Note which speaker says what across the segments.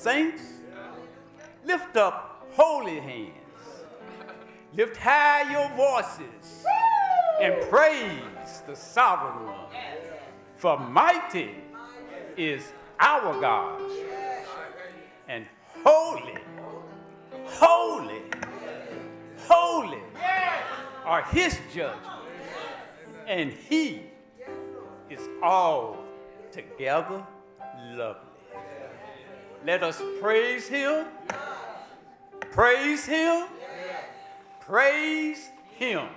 Speaker 1: Saints, lift up holy hands. Lift high your voices and praise the sovereign one. For mighty is our God, and holy, holy, holy are his judgments, and he is all together lovely. Let us praise him, praise him, praise him.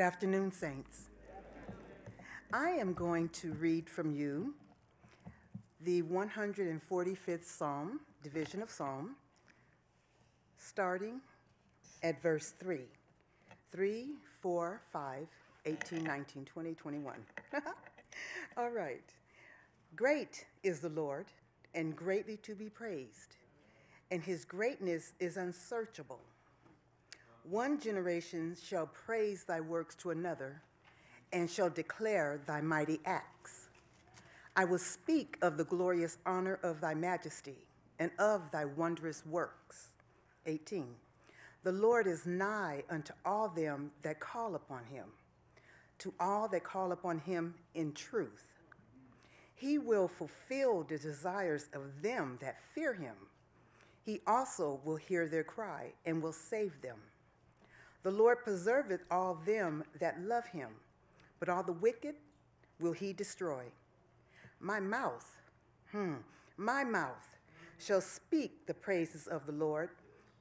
Speaker 2: Good afternoon, Saints. I am going to read from you the 145th Psalm, division of Psalm, starting at verse 3. 3, 4, 5, 18, 19, 20, 21. All right. Great is the Lord, and greatly to be praised, and his greatness is unsearchable. One generation shall praise thy works to another, and shall declare thy mighty acts. I will speak of the glorious honor of thy majesty and of thy wondrous works. 18. The Lord is nigh unto all them that call upon him, to all that call upon him in truth. He will fulfill the desires of them that fear him. He also will hear their cry and will save them. The Lord preserveth all them that love him, but all the wicked will he destroy. My mouth, hmm, my mouth shall speak the praises of the Lord.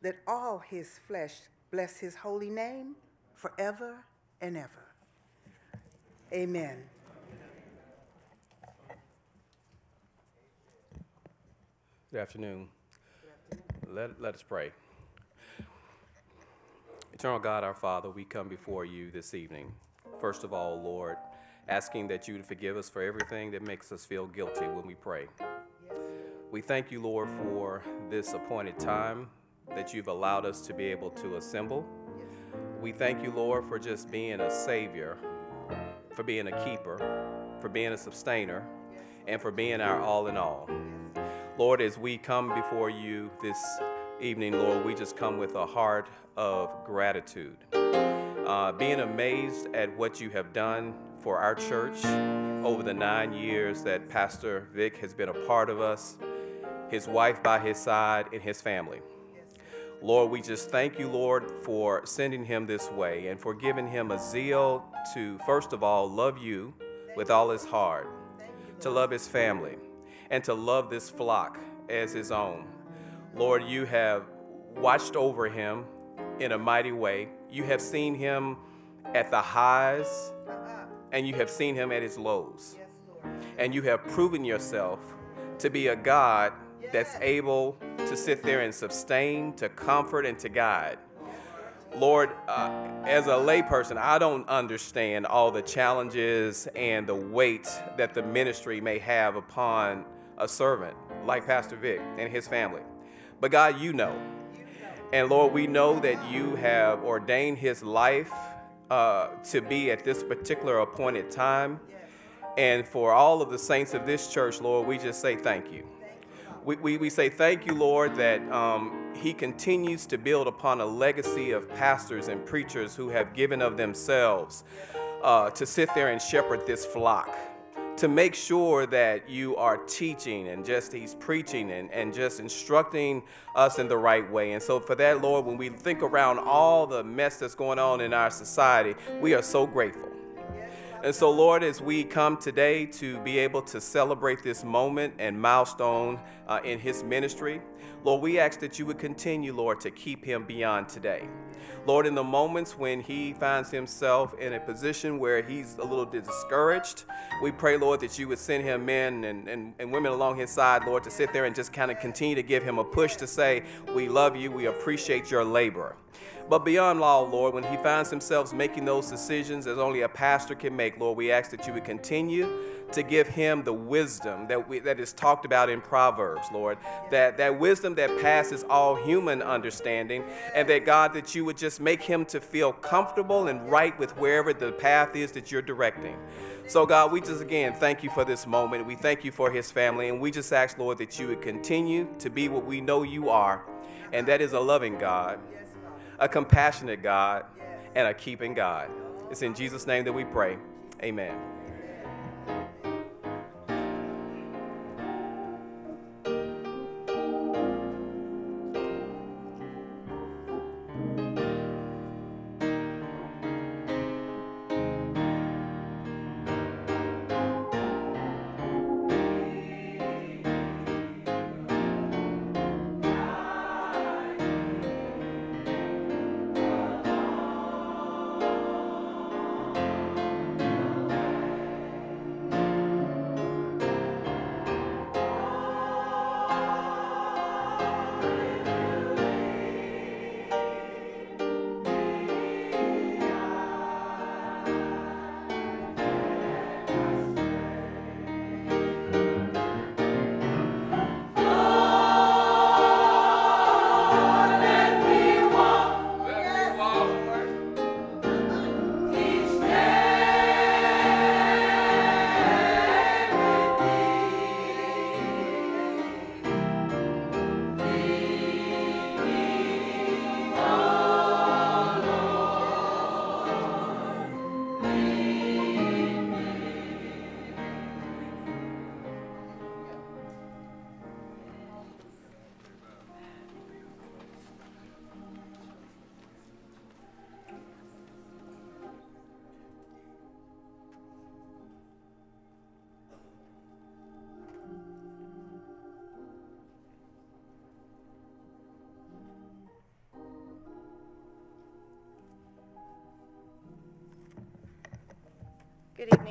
Speaker 2: that all his flesh bless his holy name forever and ever. Amen.
Speaker 3: Good afternoon. Let, let us pray. Eternal God, our Father, we come before you this evening. First of all, Lord, asking that you would forgive us for everything that makes us feel guilty when we pray. We thank you, Lord, for this appointed time that you've allowed us to be able to assemble. We thank you, Lord, for just being a Savior, for being a keeper, for being a sustainer, and for being our all in all. Lord, as we come before you this evening, Lord, we just come with a heart of gratitude. Uh, being amazed at what you have done for our church over the nine years that Pastor Vic has been a part of us, his wife by his side, and his family. Lord, we just thank you, Lord, for sending him this way and for giving him a zeal to, first of all, love you with all his heart, to love his family and to love this flock as his own. Lord, you have watched over him in a mighty way. You have seen him at the highs, and you have seen him at his lows. And you have proven yourself to be a God that's able to sit there and sustain, to comfort, and to guide. Lord, uh, as a layperson, I don't understand all the challenges and the weight that the ministry may have upon a servant like Pastor Vic and his family. But God, you know. And Lord, we know that you have ordained his life uh, to be at this particular appointed time. And for all of the saints of this church, Lord, we just say thank you. We, we, we say thank you, Lord, that um, he continues to build upon a legacy of pastors and preachers who have given of themselves uh, to sit there and shepherd this flock to make sure that you are teaching and just he's preaching and, and just instructing us in the right way. And so for that, Lord, when we think around all the mess that's going on in our society, we are so grateful. And so, Lord, as we come today to be able to celebrate this moment and milestone uh, in his ministry, Lord, we ask that you would continue, Lord, to keep him beyond today. Lord, in the moments when he finds himself in a position where he's a little discouraged, we pray, Lord, that you would send him men and, and, and women along his side, Lord, to sit there and just kind of continue to give him a push to say, We love you, we appreciate your labor. But beyond all, Lord, when he finds himself making those decisions as only a pastor can make, Lord, we ask that you would continue to give him the wisdom that, we, that is talked about in Proverbs, Lord. That, that wisdom that passes all human understanding, and that, God, that you would just make him to feel comfortable and right with wherever the path is that you're directing. So, God, we just again thank you for this moment. We thank you for his family, and we just ask, Lord, that you would continue to be what we know you are, and that is a loving God a compassionate God, and a keeping God. It's in Jesus' name that we pray. Amen.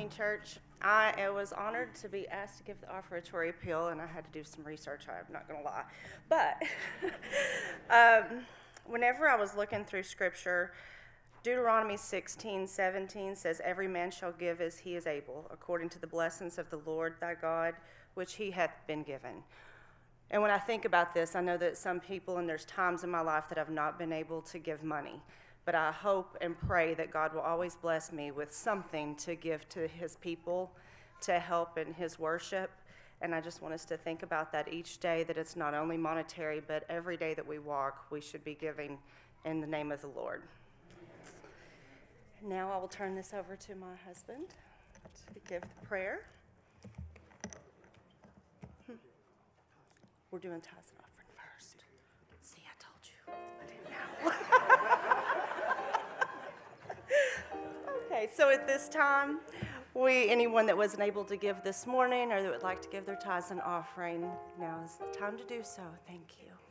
Speaker 4: Church. I was honored to be asked to give the offertory appeal, and I had to do some research. I'm not going to lie. But um, whenever I was looking through scripture, Deuteronomy 16, 17 says, Every man shall give as he is able, according to the blessings of the Lord thy God, which he hath been given. And when I think about this, I know that some people, and there's times in my life that I've not been able to give money. But I hope and pray that God will always bless me with something to give to his people to help in his worship. And I just want us to think about that each day that it's not only monetary, but every day that we walk, we should be giving in the name of the Lord. Now I will turn this over to my husband to give the prayer. We're doing tithes and offering first. See, I told you. I didn't know. okay, so at this time, we anyone that wasn't able to give this morning or that would like to give their tithes and offering, now is the time to do so. Thank you.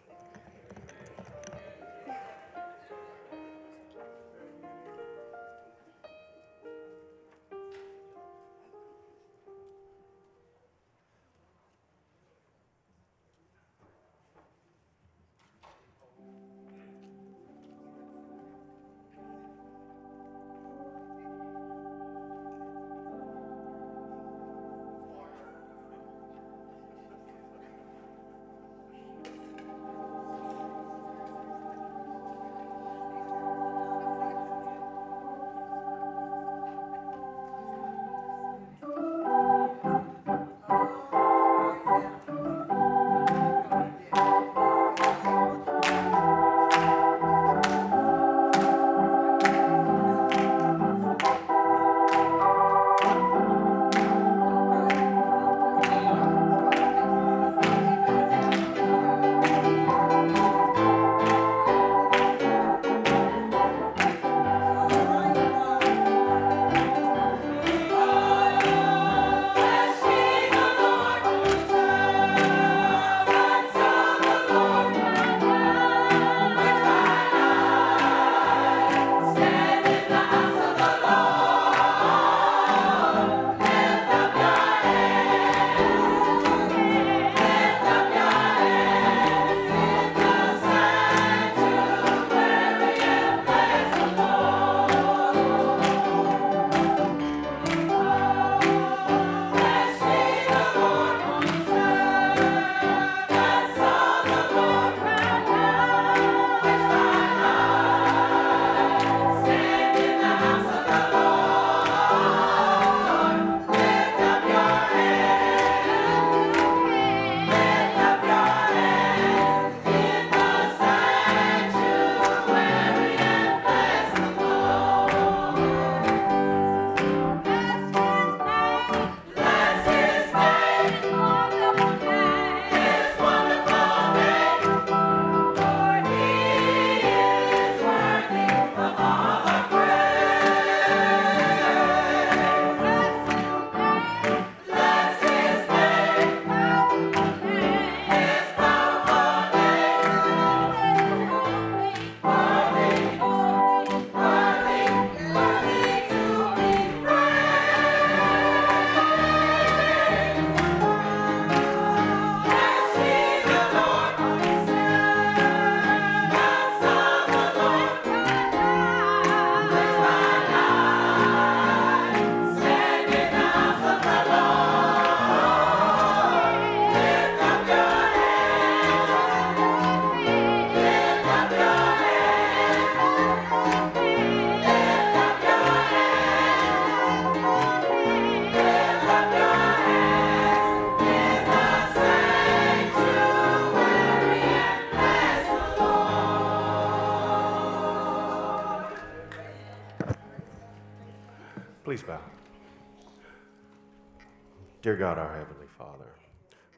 Speaker 5: Dear God, our Heavenly Father,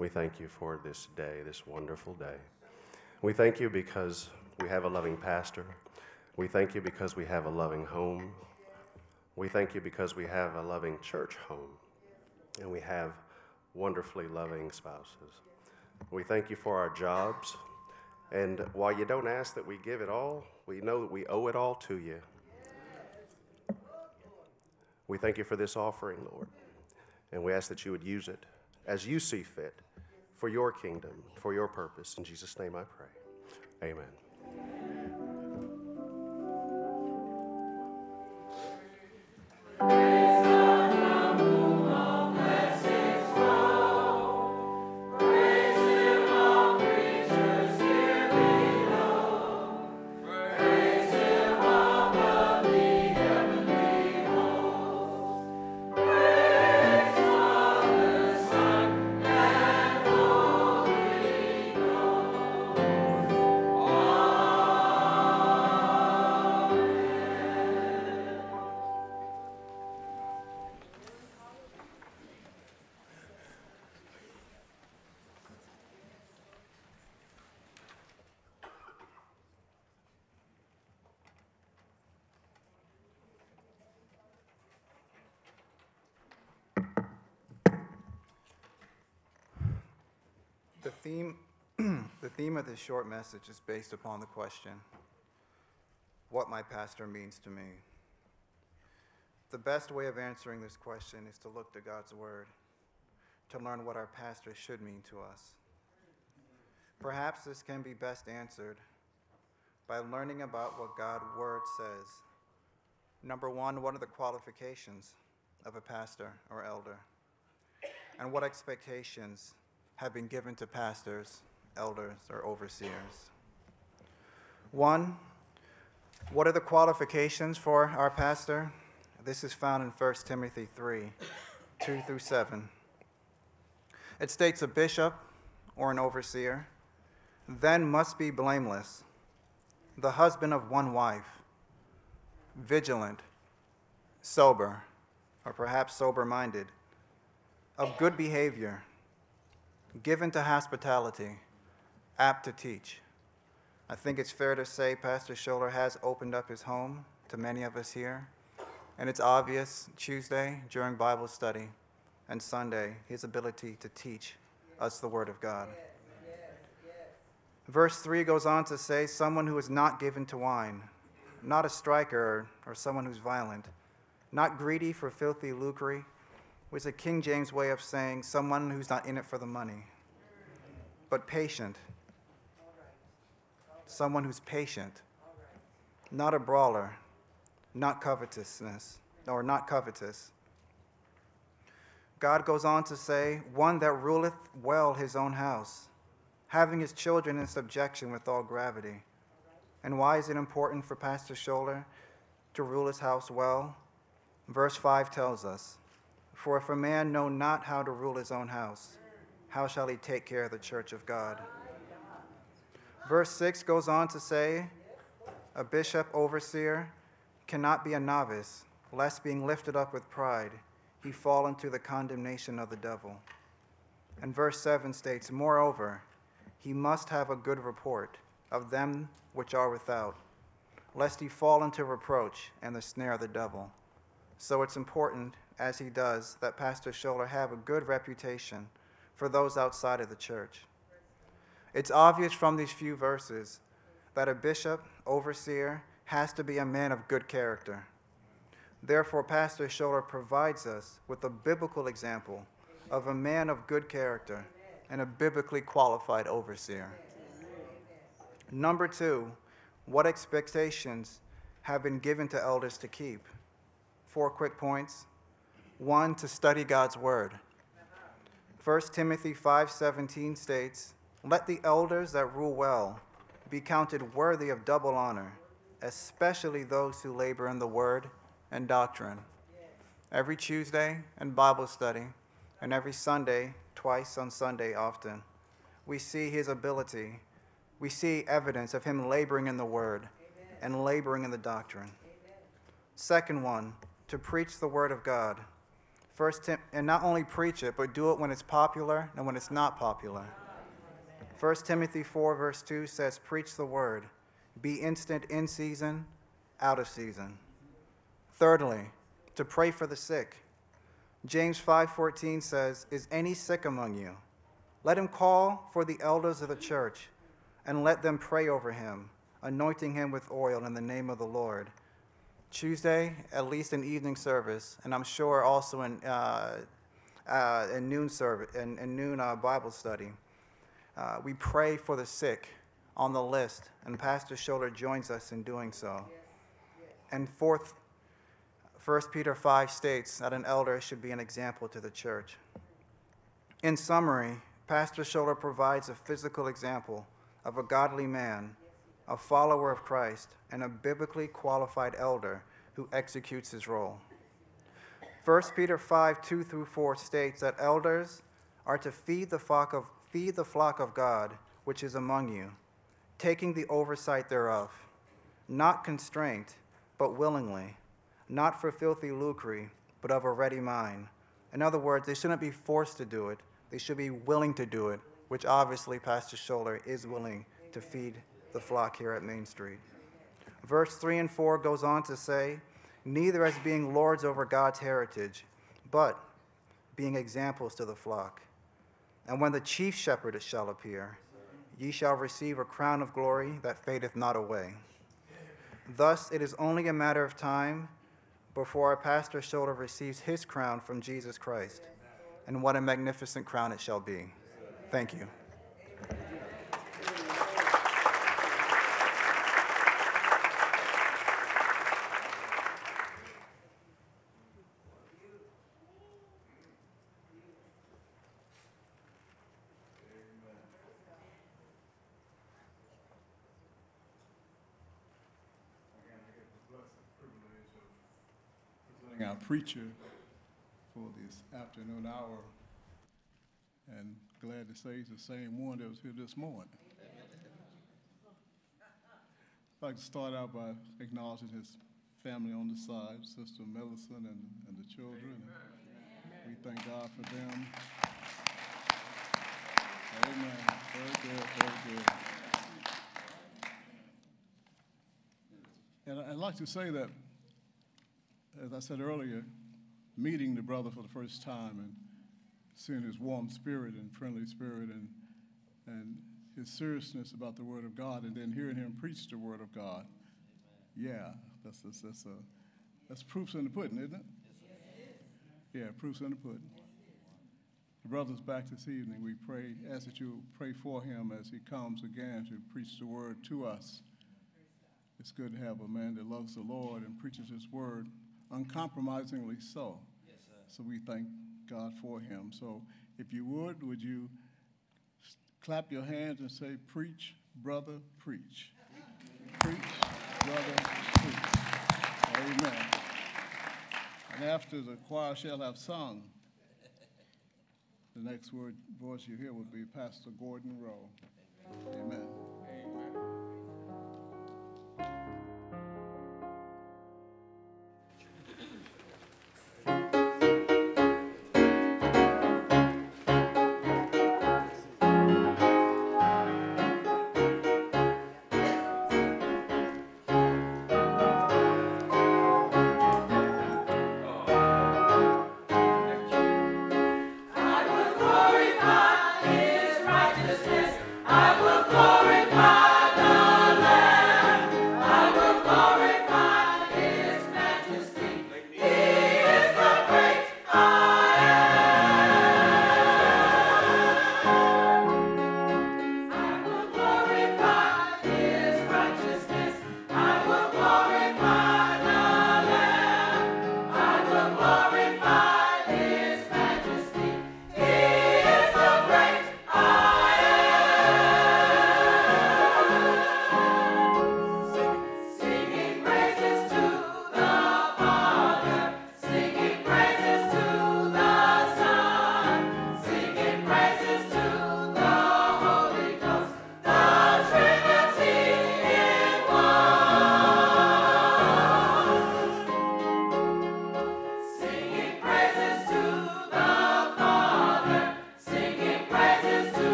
Speaker 5: we thank you for this day, this wonderful day. We thank you because we have a loving pastor. We thank you because we have a loving home. We thank you because we have a loving church home. And we have wonderfully loving spouses. We thank you for our jobs. And while you don't ask that we give it all, we know that we owe it all to you. We thank you for this offering, Lord, and we ask that you would use it as you see fit for your kingdom, for your purpose. In Jesus' name I pray. Amen.
Speaker 6: The theme, the theme of this short message is based upon the question, what my pastor means to me. The best way of answering this question is to look to God's Word, to learn what our pastor should mean to us. Perhaps this can be best answered by learning about what God's Word says. Number one, what are the qualifications of a pastor or elder? And what expectations have been given to pastors, elders, or overseers. One, what are the qualifications for our pastor? This is found in 1 Timothy 3 2 through 7. It states a bishop or an overseer then must be blameless, the husband of one wife, vigilant, sober, or perhaps sober minded, of good behavior given to hospitality, apt to teach. I think it's fair to say Pastor Scholler has opened up his home to many of us here, and it's obvious Tuesday during Bible study and Sunday his ability to teach us the Word of God. Verse 3 goes on to say, Someone who is not given to wine, not a striker or someone who's violent, not greedy for filthy lucre was a King James way of saying someone who's not in it for the money, but patient. Someone who's patient, not a brawler, not covetousness, or not covetous. God goes on to say, one that ruleth well his own house, having his children in subjection with all gravity. And why is it important for Pastor Scholler to rule his house well? Verse 5 tells us, For if a man know not how to rule his own house, how shall he take care of the church of God? Verse 6 goes on to say, A bishop overseer cannot be a novice, lest being lifted up with pride, he fall into the condemnation of the devil. And verse 7 states, Moreover, he must have a good report of them which are without, lest he fall into reproach and the snare of the devil. So it's important, as he does, that Pastor Scholler have a good reputation for those outside of the church. It's obvious from these few verses that a bishop, overseer, has to be a man of good character. Therefore, Pastor Scholler provides us with a biblical example of a man of good character and a biblically qualified overseer. Number two, what expectations have been given to elders to keep? Four quick points. One, to study God's word. 1 Timothy 5:17 states, "Let the elders that rule well be counted worthy of double honor, especially those who labor in the word and doctrine." Every Tuesday in Bible study and every Sunday, twice on Sunday often, we see his ability. We see evidence of him laboring in the word and laboring in the doctrine. Second one, to preach the word of God. First Tim- and not only preach it, but do it when it's popular and when it's not popular. 1 Timothy 4, verse 2 says, Preach the word, be instant in season, out of season. Thirdly, to pray for the sick. James 5:14 says, "Is any sick among you? Let him call for the elders of the church, and let them pray over him, anointing him with oil in the name of the Lord." Tuesday, at least in evening service, and I'm sure also in, uh, uh, in noon service, in, in noon uh, Bible study. Uh, we pray for the sick on the list, and Pastor Scholler joins us in doing so. And fourth, 1 Peter 5 states that an elder should be an example to the church. In summary, Pastor Scholler provides a physical example of a godly man, a follower of Christ, and a biblically qualified elder who executes his role. 1 Peter 5 2 through 4 states that elders are to feed the flock of, feed the flock of God which is among you, taking the oversight thereof, not constraint, but willingly, not for filthy lucre, but of a ready mind. In other words, they shouldn't be forced to do it, they should be willing to do it, which obviously Pastor Scholler is willing to feed the flock here at Main Street. Verse 3 and 4 goes on to say, Neither as being lords over God's heritage, but being examples to the flock. And when the chief shepherd shall appear, ye shall receive a crown of glory that fadeth not away. Thus it is only a matter of time before our pastor Scholler receives his crown from Jesus Christ. And what a magnificent crown it shall be. Thank you.
Speaker 7: Preacher for this afternoon hour. And glad to say he's the same one that was here this morning. I'd like to start out by acknowledging his family on the side, Sister Millicent and, and the children. We thank God for them. Amen. Very good, very good. And I'd like to say that as I said earlier, meeting the brother for the first time and seeing his warm spirit and friendly spirit and, and his seriousness about the Word of God, and then hearing him preach the Word of God, yeah, that's, that's, that's, a, that's proofs in the pudding, isn't it? Yeah, proofs in the pudding. The brother's back this evening. We pray, ask that you pray for him as he comes again to preach the Word to us. It's good to have a man that loves the Lord and preaches his Word uncompromisingly so. So we thank God for him. So if you would, would you clap your hands and say, Preach, brother, preach. Preach, brother, preach. Amen. And after the choir shall have sung, the next word voice you hear would be Pastor Gordon Rowe. Amen.
Speaker 8: I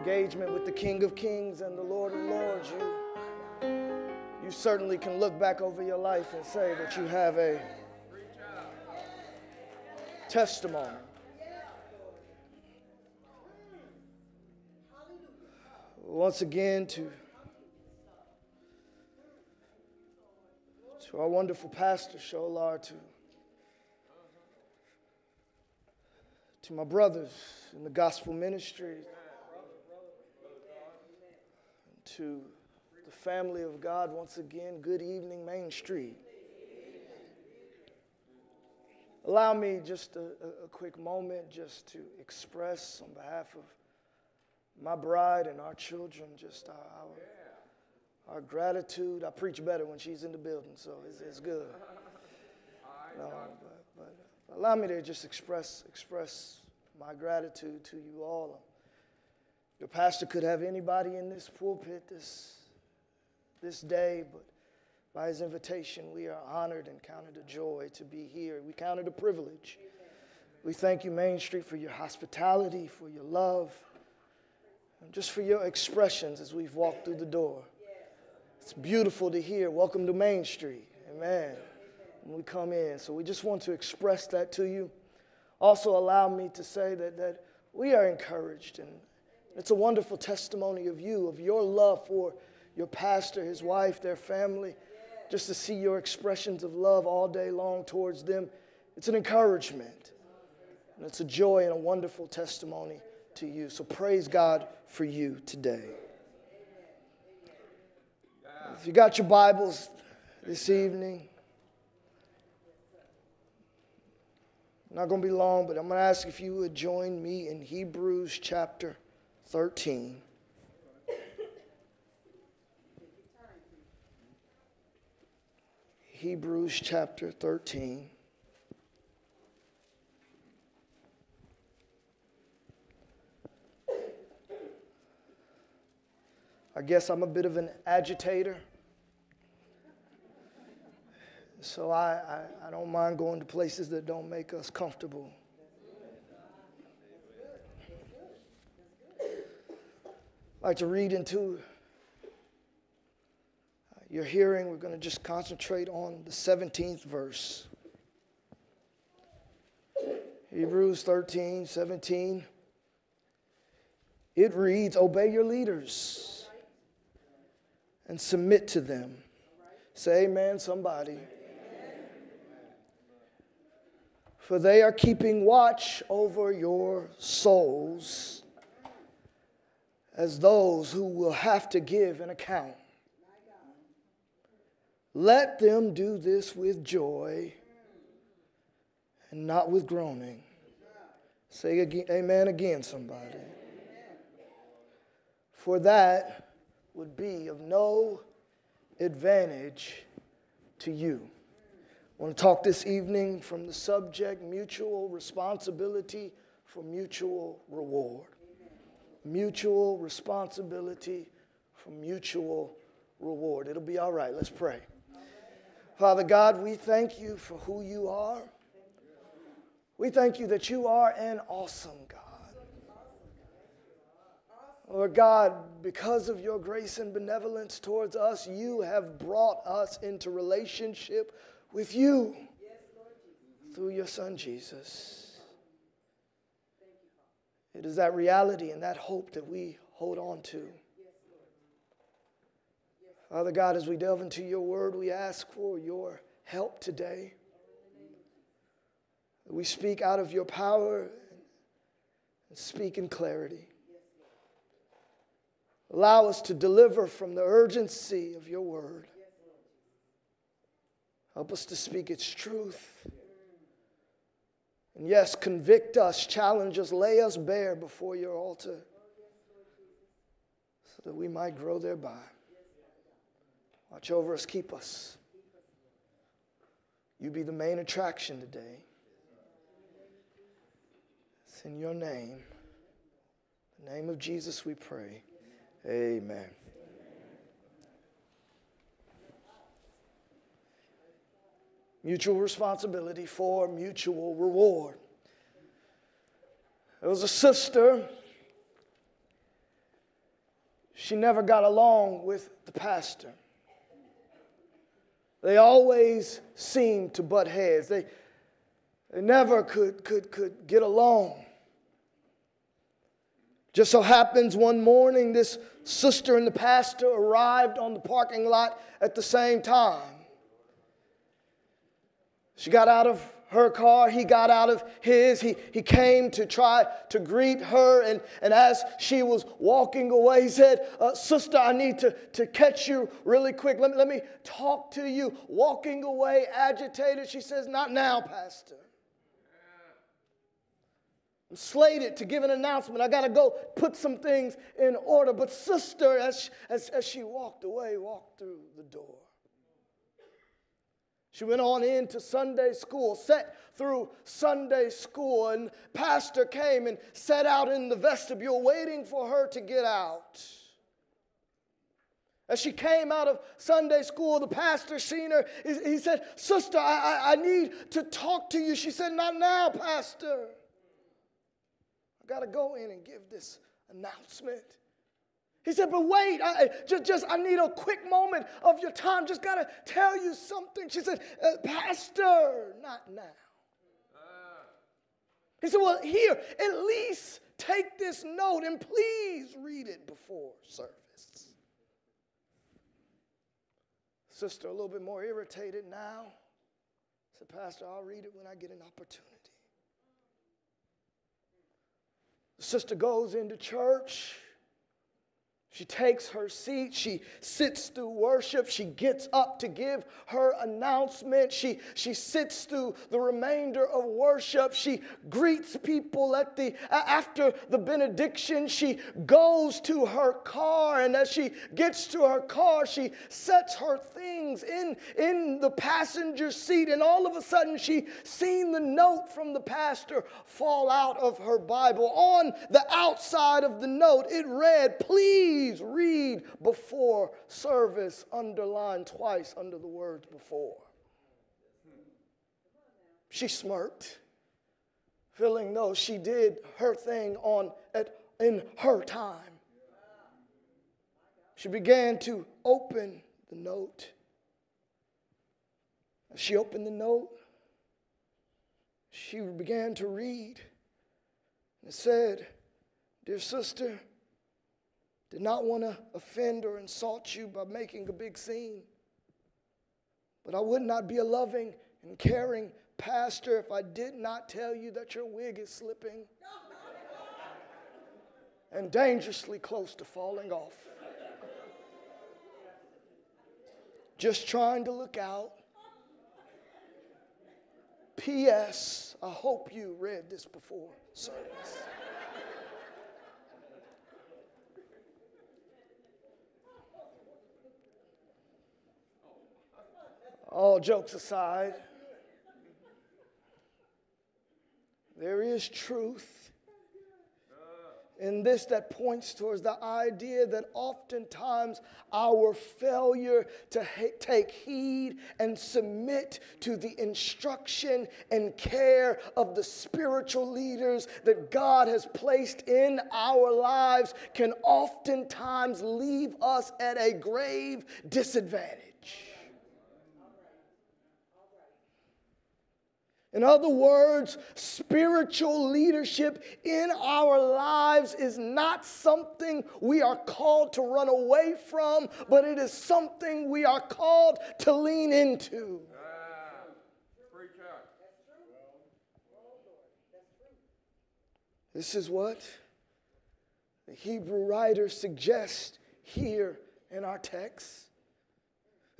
Speaker 8: engagement with the King of Kings and the Lord of Lords, you, you certainly can look back over your life and say that you have a testimony. Once again, to, to our wonderful pastor, Sholar, to, to my brothers in the gospel ministry, to the family of God, once again, good evening, Main Street. Allow me just a, a, quick moment just to express on behalf of my bride and our children just our, our, our gratitude. I preach better when she's in the building, so it's, it's good. No, but, but allow me to just express, express my gratitude to you all. Your pastor could have anybody in this pulpit this, this day, but by his invitation, we are honored and counted a joy to be here. We count it a privilege. We thank you, Main Street, for your hospitality, for your love, and just for your expressions as we've walked through the door. It's beautiful to hear. Welcome to Main Street. Amen. When we come in. So we just want to express that to you. Also, allow me to say that, that we are encouraged, and it's a wonderful testimony of you, of your love for your pastor, his wife, their family just to see your expressions of love all day long towards them. It's an encouragement. And it's a joy and a wonderful testimony to you. So praise God for you today. If you got your Bibles this evening, not going to be long, but I'm going to ask if you would join me in Hebrews chapter 13. Hebrews chapter 13. I guess I'm a bit of an agitator. So I, I, I, don't mind going to places that don't make us comfortable. I like to read into your hearing, we're going to just concentrate on the 17th verse. Hebrews 13, 17. It reads, Obey your leaders and submit to them. Say amen, somebody. For they are keeping watch over your souls as those who will have to give an account. Let them do this with joy and not with groaning. Say again, amen again, somebody. For that would be of no advantage to you. I want to talk this evening from the subject mutual responsibility for mutual reward. Mutual responsibility for mutual reward. It'll be all right. Let's pray. Father God, we thank you for who you are. We thank you that you are an awesome God. Lord God, because of your grace and benevolence towards us, you have brought us into relationship with you through your Son Jesus. It is that reality and that hope that we hold on to. Father God, as we delve into your word, we ask for your help today. We speak out of your power and speak in clarity. Allow us to deliver from the urgency of your word. Help us to speak its truth. And yes, convict us, challenge us, lay us bare before your altar so that we might grow thereby. Watch over us, keep us. You be the main attraction today. It's in your name, the name name of Jesus we pray. Amen. Mutual responsibility for mutual reward. There was a sister. She never got along with the pastor. They always seemed to butt heads. They, they never could, could, could get along. Just so happens one morning, this sister and the pastor arrived on the parking lot at the same time. She got out of her car, he got out of his. He, he came to try to greet her. And, and as she was walking away, he said, uh, Sister, I need to, to catch you really quick. Let me, let me talk to you. Walking away, agitated, she says, Not now, Pastor. I'm slated to give an announcement. I got to go put some things in order. But, sister, as, as, as she walked away, walked through the door. She went on into Sunday school, sat through Sunday school, and pastor came and sat out in the vestibule waiting for her to get out. As she came out of Sunday school, the pastor seen her. He said, Sister, I, I, I need to talk to you. She said, Not now, Pastor. I got to go in and give this announcement. He said, but wait, I, just, just, I need a quick moment of your time. Just got to tell you something. She said, uh, Pastor, not now. He said, well, here, at least take this note and please read it before service. Sister, a little bit more irritated now. Said, Pastor, I'll read it when I get an opportunity. Sister goes into church. She takes her seat. She sits through worship. She gets up to give her announcement. She, she sits through the remainder of worship. She greets people at the, after the benediction. She goes to her car. And as she gets to her car, she sets her things in, in the passenger seat. And all of a sudden, she seen the note from the pastor fall out of her Bible. On the outside of the note, it read, Please please read before service, underlined twice under the words before. She smirked, feeling though she did her thing on at, in her time. She began to open the note. She opened the note, she began to read. It said, Dear sister, did not want to offend or insult you by making a big scene. But I would not be a loving and caring pastor if I did not tell you that your wig is slipping and dangerously close to falling off. Just trying to look out. P.S. I hope you read this before service. All jokes aside, there is truth in this that points towards the idea that oftentimes our failure to ha- take heed and submit to the instruction and care of the spiritual leaders that God has placed in our lives can oftentimes leave us at a grave disadvantage. In other words, spiritual leadership in our lives is not something we are called to run away from, but it is something we are called to lean into. Ah. This is what the Hebrew writer suggests here in our text.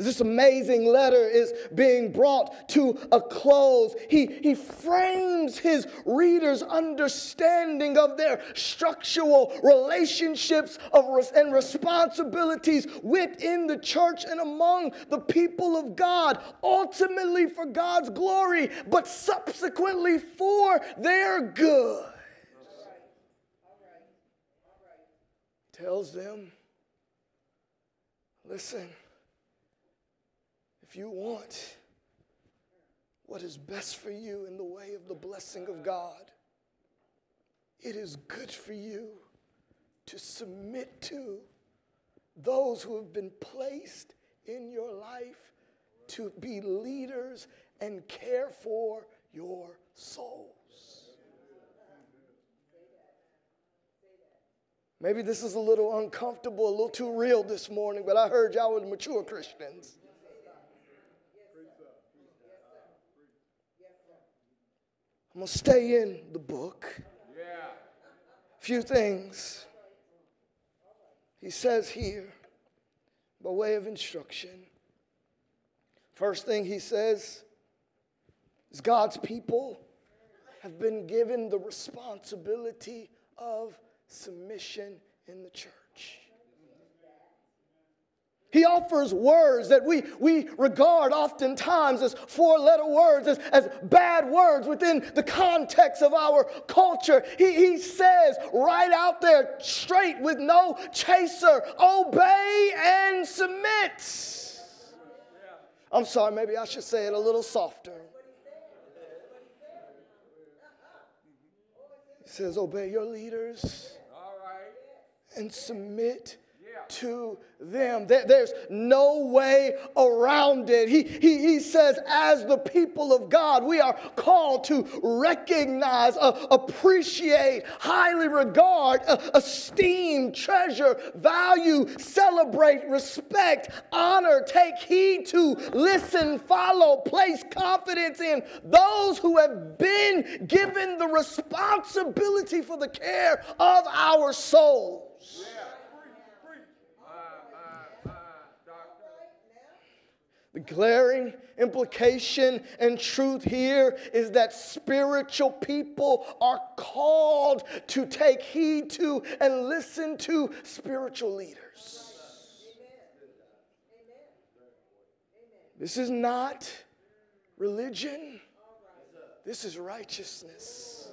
Speaker 8: This amazing letter is being brought to a close. He, he frames his readers' understanding of their structural relationships of and responsibilities within the church and among the people of God, ultimately for God's glory, but subsequently for their good. tells them, listen, if you want what is best for you in the way of the blessing of God, it is good for you to submit to those who have been placed in your life to be leaders and care for your souls. Maybe this is a little uncomfortable, a little too real this morning, but I heard y'all were mature Christians. I'm going to stay in the book. A few things he says here by way of instruction. First thing he says is God's people have been given the responsibility of submission in the church. He offers words that we, we regard oftentimes as four letter words, as, as bad words within the context of our culture. He, he says right out there, straight with no chaser, obey and submit. I'm sorry, maybe I should say it a little softer. He says, obey your leaders and submit to them. There, there's no way around it. He, he, he says, as the people of God, we are called to recognize, uh, appreciate, highly regard, uh, esteem, treasure, value, celebrate, respect, honor, take heed to, listen, follow, place confidence in those who have been given the responsibility for the care of our souls. Yeah. The glaring implication and truth here is that spiritual people are called to take heed to and listen to spiritual leaders. This is not religion, this is righteousness.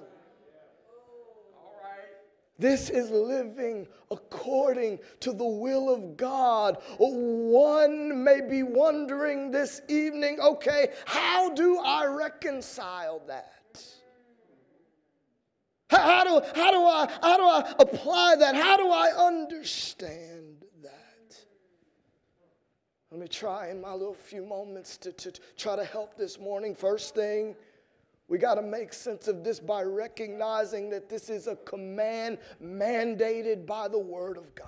Speaker 8: This is living according to the will of God. One may be wondering this evening okay, how do I reconcile that? How, do, how, do I, how do I apply that? How do I understand that? Let me try in my little few moments to, to try to help this morning. First thing, we got to make sense of this by recognizing that this is a command mandated by the Word of God.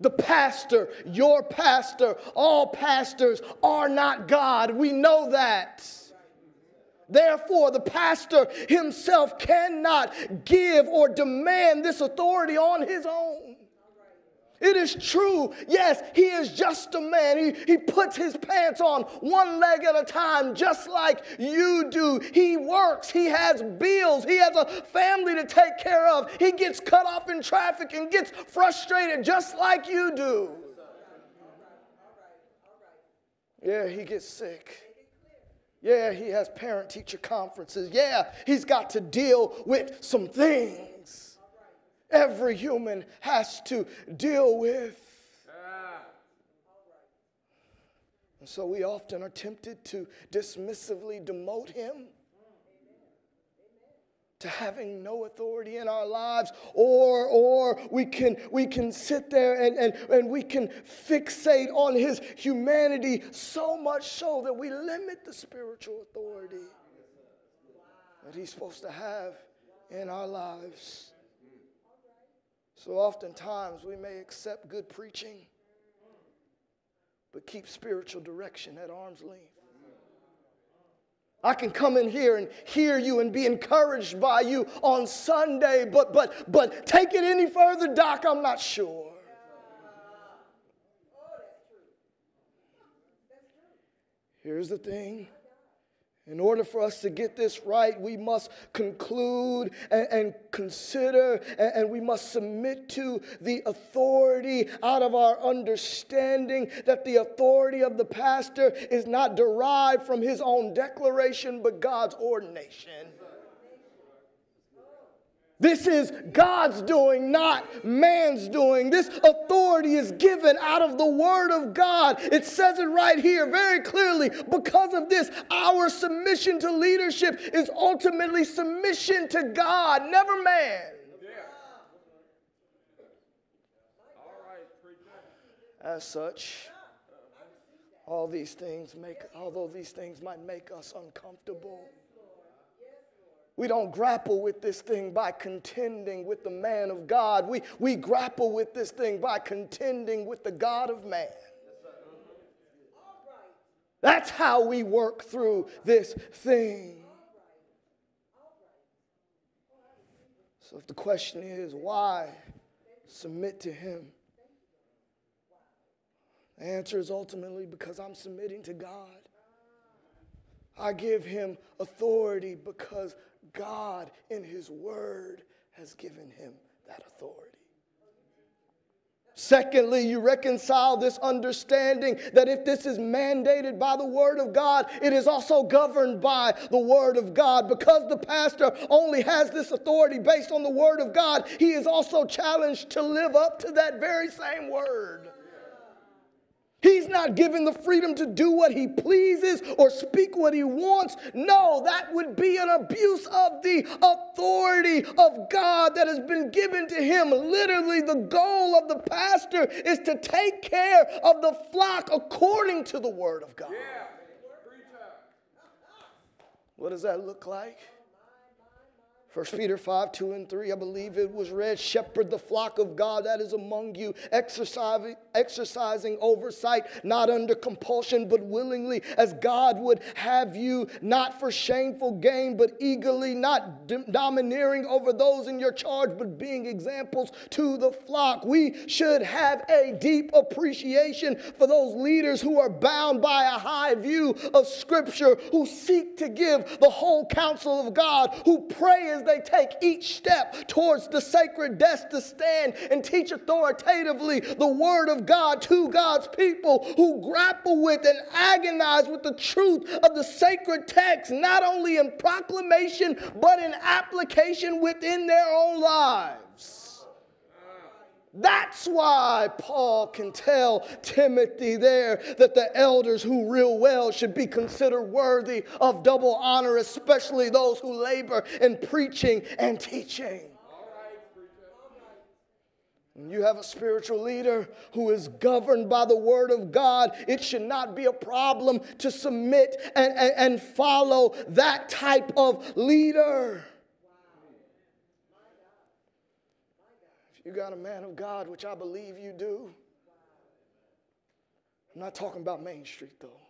Speaker 8: The pastor, your pastor, all pastors are not God. We know that. Therefore, the pastor himself cannot give or demand this authority on his own. It is true. Yes, he is just a man. He, he puts his pants on one leg at a time, just like you do. He works. He has bills. He has a family to take care of. He gets cut off in traffic and gets frustrated, just like you do. Yeah, he gets sick. Yeah, he has parent teacher conferences. Yeah, he's got to deal with some things every human has to deal with. And so we often are tempted to dismissively demote him to having no authority in our lives or or we can we can sit there and, and, and we can fixate on his humanity so much so that we limit the spiritual authority that he's supposed to have in our lives so oftentimes we may accept good preaching, but keep spiritual direction at arm's length. I can come in here and hear you and be encouraged by you on Sunday, but but but take it any further, Doc, I'm not sure. Here's the thing in order for us to get this right, we must conclude and, and consider and, and, we must submit to the authority out of our understanding that the authority of the pastor is not derived from his own declaration but God's ordination. This is God's doing, not man's doing. This authority is given out of the Word of God. It says it right here very clearly. Because of this, our submission to leadership is ultimately submission to God, never man. As such, all these things make, although these things might make us uncomfortable, we don't grapple with this thing by contending with the man of God. We, we grapple with this thing by contending with the God of man. That's how we work through this thing. So, if the question is why submit to Him, the answer is ultimately because I'm submitting to God. I give Him authority because God, in His Word, has given him that authority. Secondly, you reconcile this understanding that if this is mandated by the Word of God, it is also governed by the Word of God. Because the pastor only has this authority based on the Word of God, he is also challenged to live up to that very same Word. He's not given the freedom to do what he pleases or speak what he wants. No, that would be an abuse of the authority of God that has been given to him. Literally, the goal of the pastor is to take care of the flock according to the word of God. What does that look like? 1 Peter 5, 2 and 3, I believe it was read, Shepherd the flock of God that is among you, exercising, exercising oversight, not under compulsion, but willingly, as God would have you, not for shameful gain, but eagerly, not domineering over those in your charge, but being examples to the flock. We should have a deep appreciation for those leaders who are bound by a high view of Scripture, who seek to give the whole counsel of God, who pray as they take each step towards the sacred desk to stand and teach authoritatively the Word of God to God's people who grapple with and agonize with the truth of the sacred text, not only in proclamation, but in application within their own lives. That's why Paul can tell Timothy there that the elders who rule well should be considered worthy of double honor, especially those who labor in preaching and teaching. You have a spiritual leader who is governed by the word of God, it should not be a problem to submit and, and, and follow that type of leader. You got a man of God, which I believe you do. I'm not talking about Main Street, though.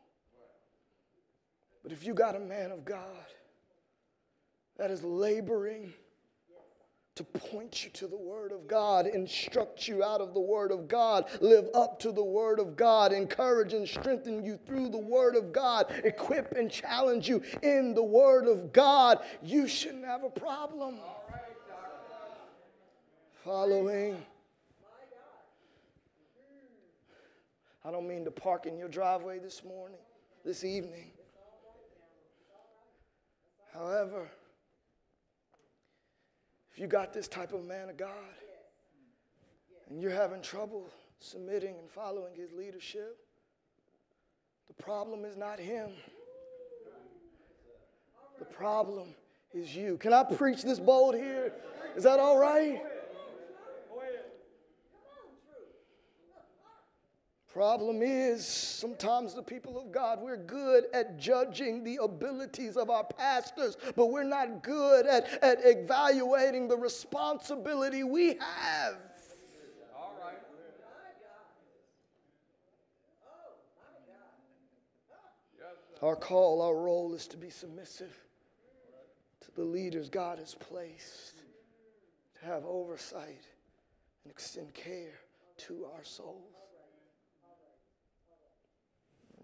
Speaker 8: But if you got a man of God that is laboring to point you to the Word of God, instruct you out of the Word of God, live up to the Word of God, encourage and strengthen you through the Word of God, equip and challenge you in the Word of God, you shouldn't have a problem following. I don't mean to park in your driveway this morning, this evening. However, if you got this type of man of God and you're having trouble submitting and following his leadership, the problem is not him. The problem is you. Can I preach this bold here? Is that all right? Problem is, sometimes the people of God, we're good at judging the abilities of our pastors, but we're not good at, at evaluating the responsibility we have. Our call, our role is to be submissive to the leaders God has placed, to have oversight and extend care to our souls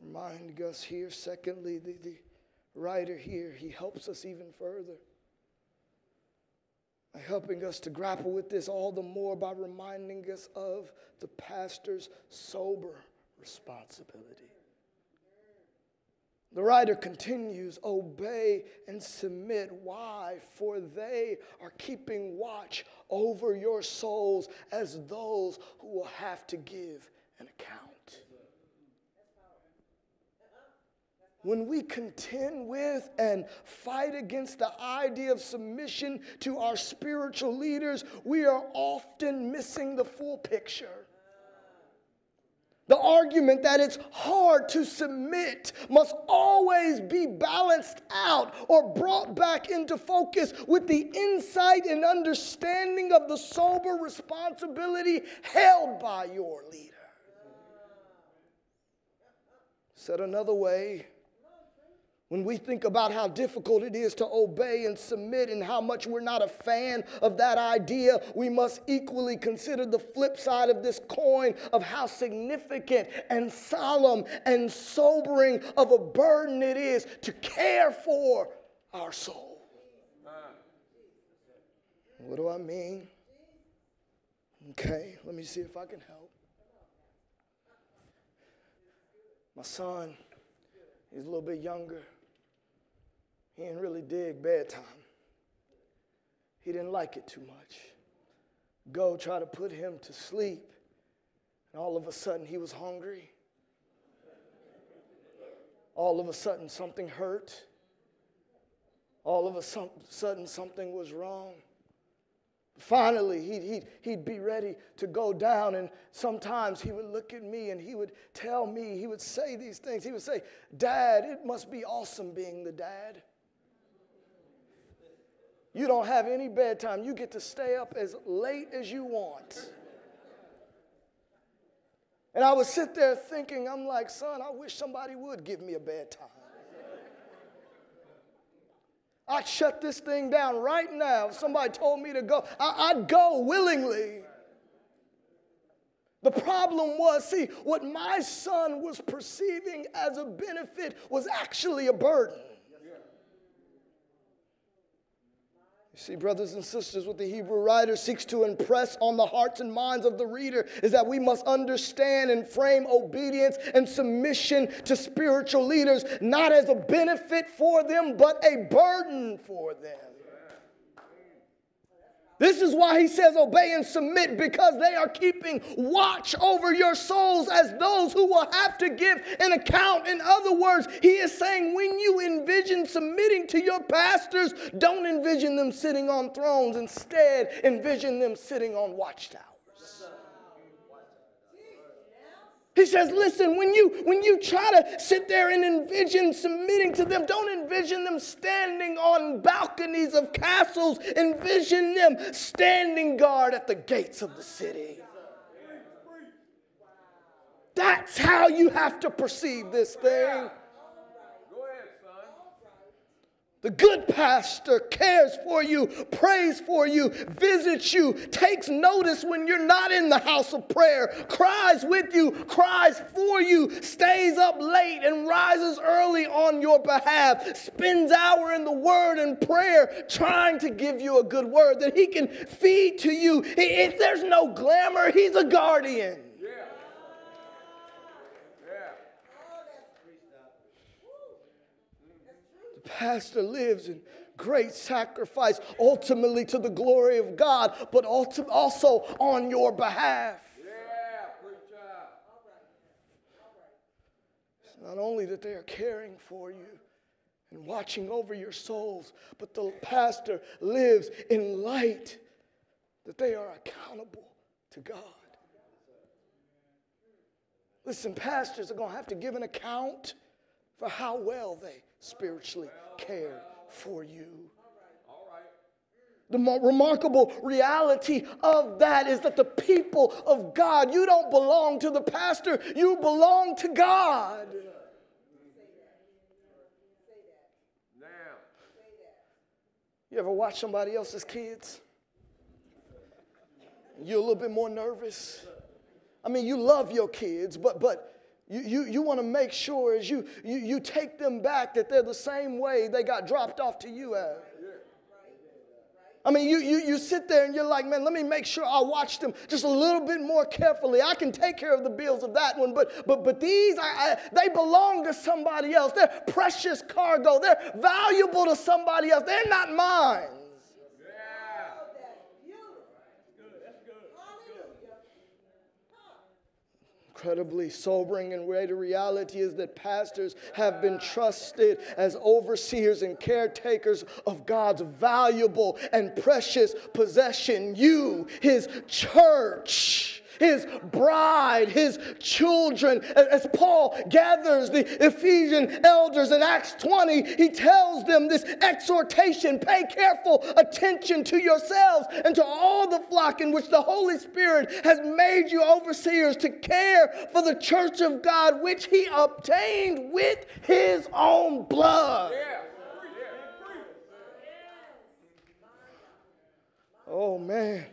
Speaker 8: reminding us here. Secondly, the, the writer here, he helps us even further. By helping us to grapple with this all the more by reminding us of the pastor's sober responsibility. The writer continues, Obey and submit. Why? For they are keeping watch over your souls as those who will have to give an account. When we contend with and fight against the idea of submission to our spiritual leaders, we are often missing the full picture. The argument that it's hard to submit must always be balanced out or brought back into focus with the insight and understanding of the sober responsibility held by your leader. Said another way, when we think about how difficult it is to obey and submit and how much we're not a fan of that idea, we must equally consider the flip side of this coin of how significant and solemn and sobering of a burden it is to care for our soul. What do I mean? Okay, let me see if I can help. My son, he's a little bit younger. He didn't really dig bedtime. He didn't like it too much. Go try to put him to sleep, and all of a sudden he was hungry. All of a sudden something hurt. All of a sudden something was wrong. Finally, he'd, he'd, he'd be ready to go down, and sometimes he would look at me and he would tell me, he would say these things. He would say, Dad, it must be awesome being the dad. You don't have any bedtime. You get to stay up as late as you want. And I would sit there thinking, I'm like, son, I wish somebody would give me a bedtime. I'd shut this thing down right now. If somebody told me to go, I- would go willingly. The problem was, see, what my son was perceiving as a benefit was actually a burden. You see, brothers and sisters, what the Hebrew writer seeks to impress on the hearts and minds of the reader is that we must understand and frame obedience and submission to spiritual leaders not as a benefit for them, but a burden for them. This is why he says, Obey and submit, because they are keeping watch over your souls as those who will have to give an account. In other words, he is saying, when you envision submitting to your pastors, don't envision them sitting on thrones. Instead, envision them sitting on watchtowers. He says, listen, when you when you try to sit there and envision submitting to them, don't envision them standing on balconies of castles. Envision them standing guard at the gates of the city. That's how you have to perceive this thing. The good pastor cares for you, prays for you, visits you, takes notice when you're not in the house of prayer, cries with you, cries for you, stays up late and rises early on your behalf, spends hour in the word and prayer trying to give you a good word that he can feed to you. If there's no glamour, he's a guardian. Pastor lives in great sacrifice, ultimately to the glory of God, but also on your behalf. It's not only that they are caring for you and watching over your souls, but the pastor lives in light that they are accountable to God. Listen, pastors are going to have to give an account for how well they spiritually care for you. The remarkable reality of that is that the people of God, you don't belong to the pastor, you belong to God. You ever watch somebody else's kids? You're a little bit more nervous. I mean, you love your kids, but but you, you, you want to make sure as you, you, you take them back that they're the same way they got dropped off to you at. I mean, you, you, you sit there and you're like, man, let me make sure I watch them just a little bit more carefully. I can take care of the bills of that one, but, but, but these, I, I, they belong to somebody else. They're precious cargo. They're valuable to somebody else. They're not mine. Incredibly sobering and greater reality is that pastors have been trusted as overseers and caretakers of God's valuable and precious possession, you, his church his bride, his children. As Paul gathers the Ephesian elders in Acts 20, he tells them this exhortation pay careful attention to yourselves and to all the flock in which the Holy Spirit has made you overseers to care for the church of God, which he obtained with his own blood. Yeah. Oh, man.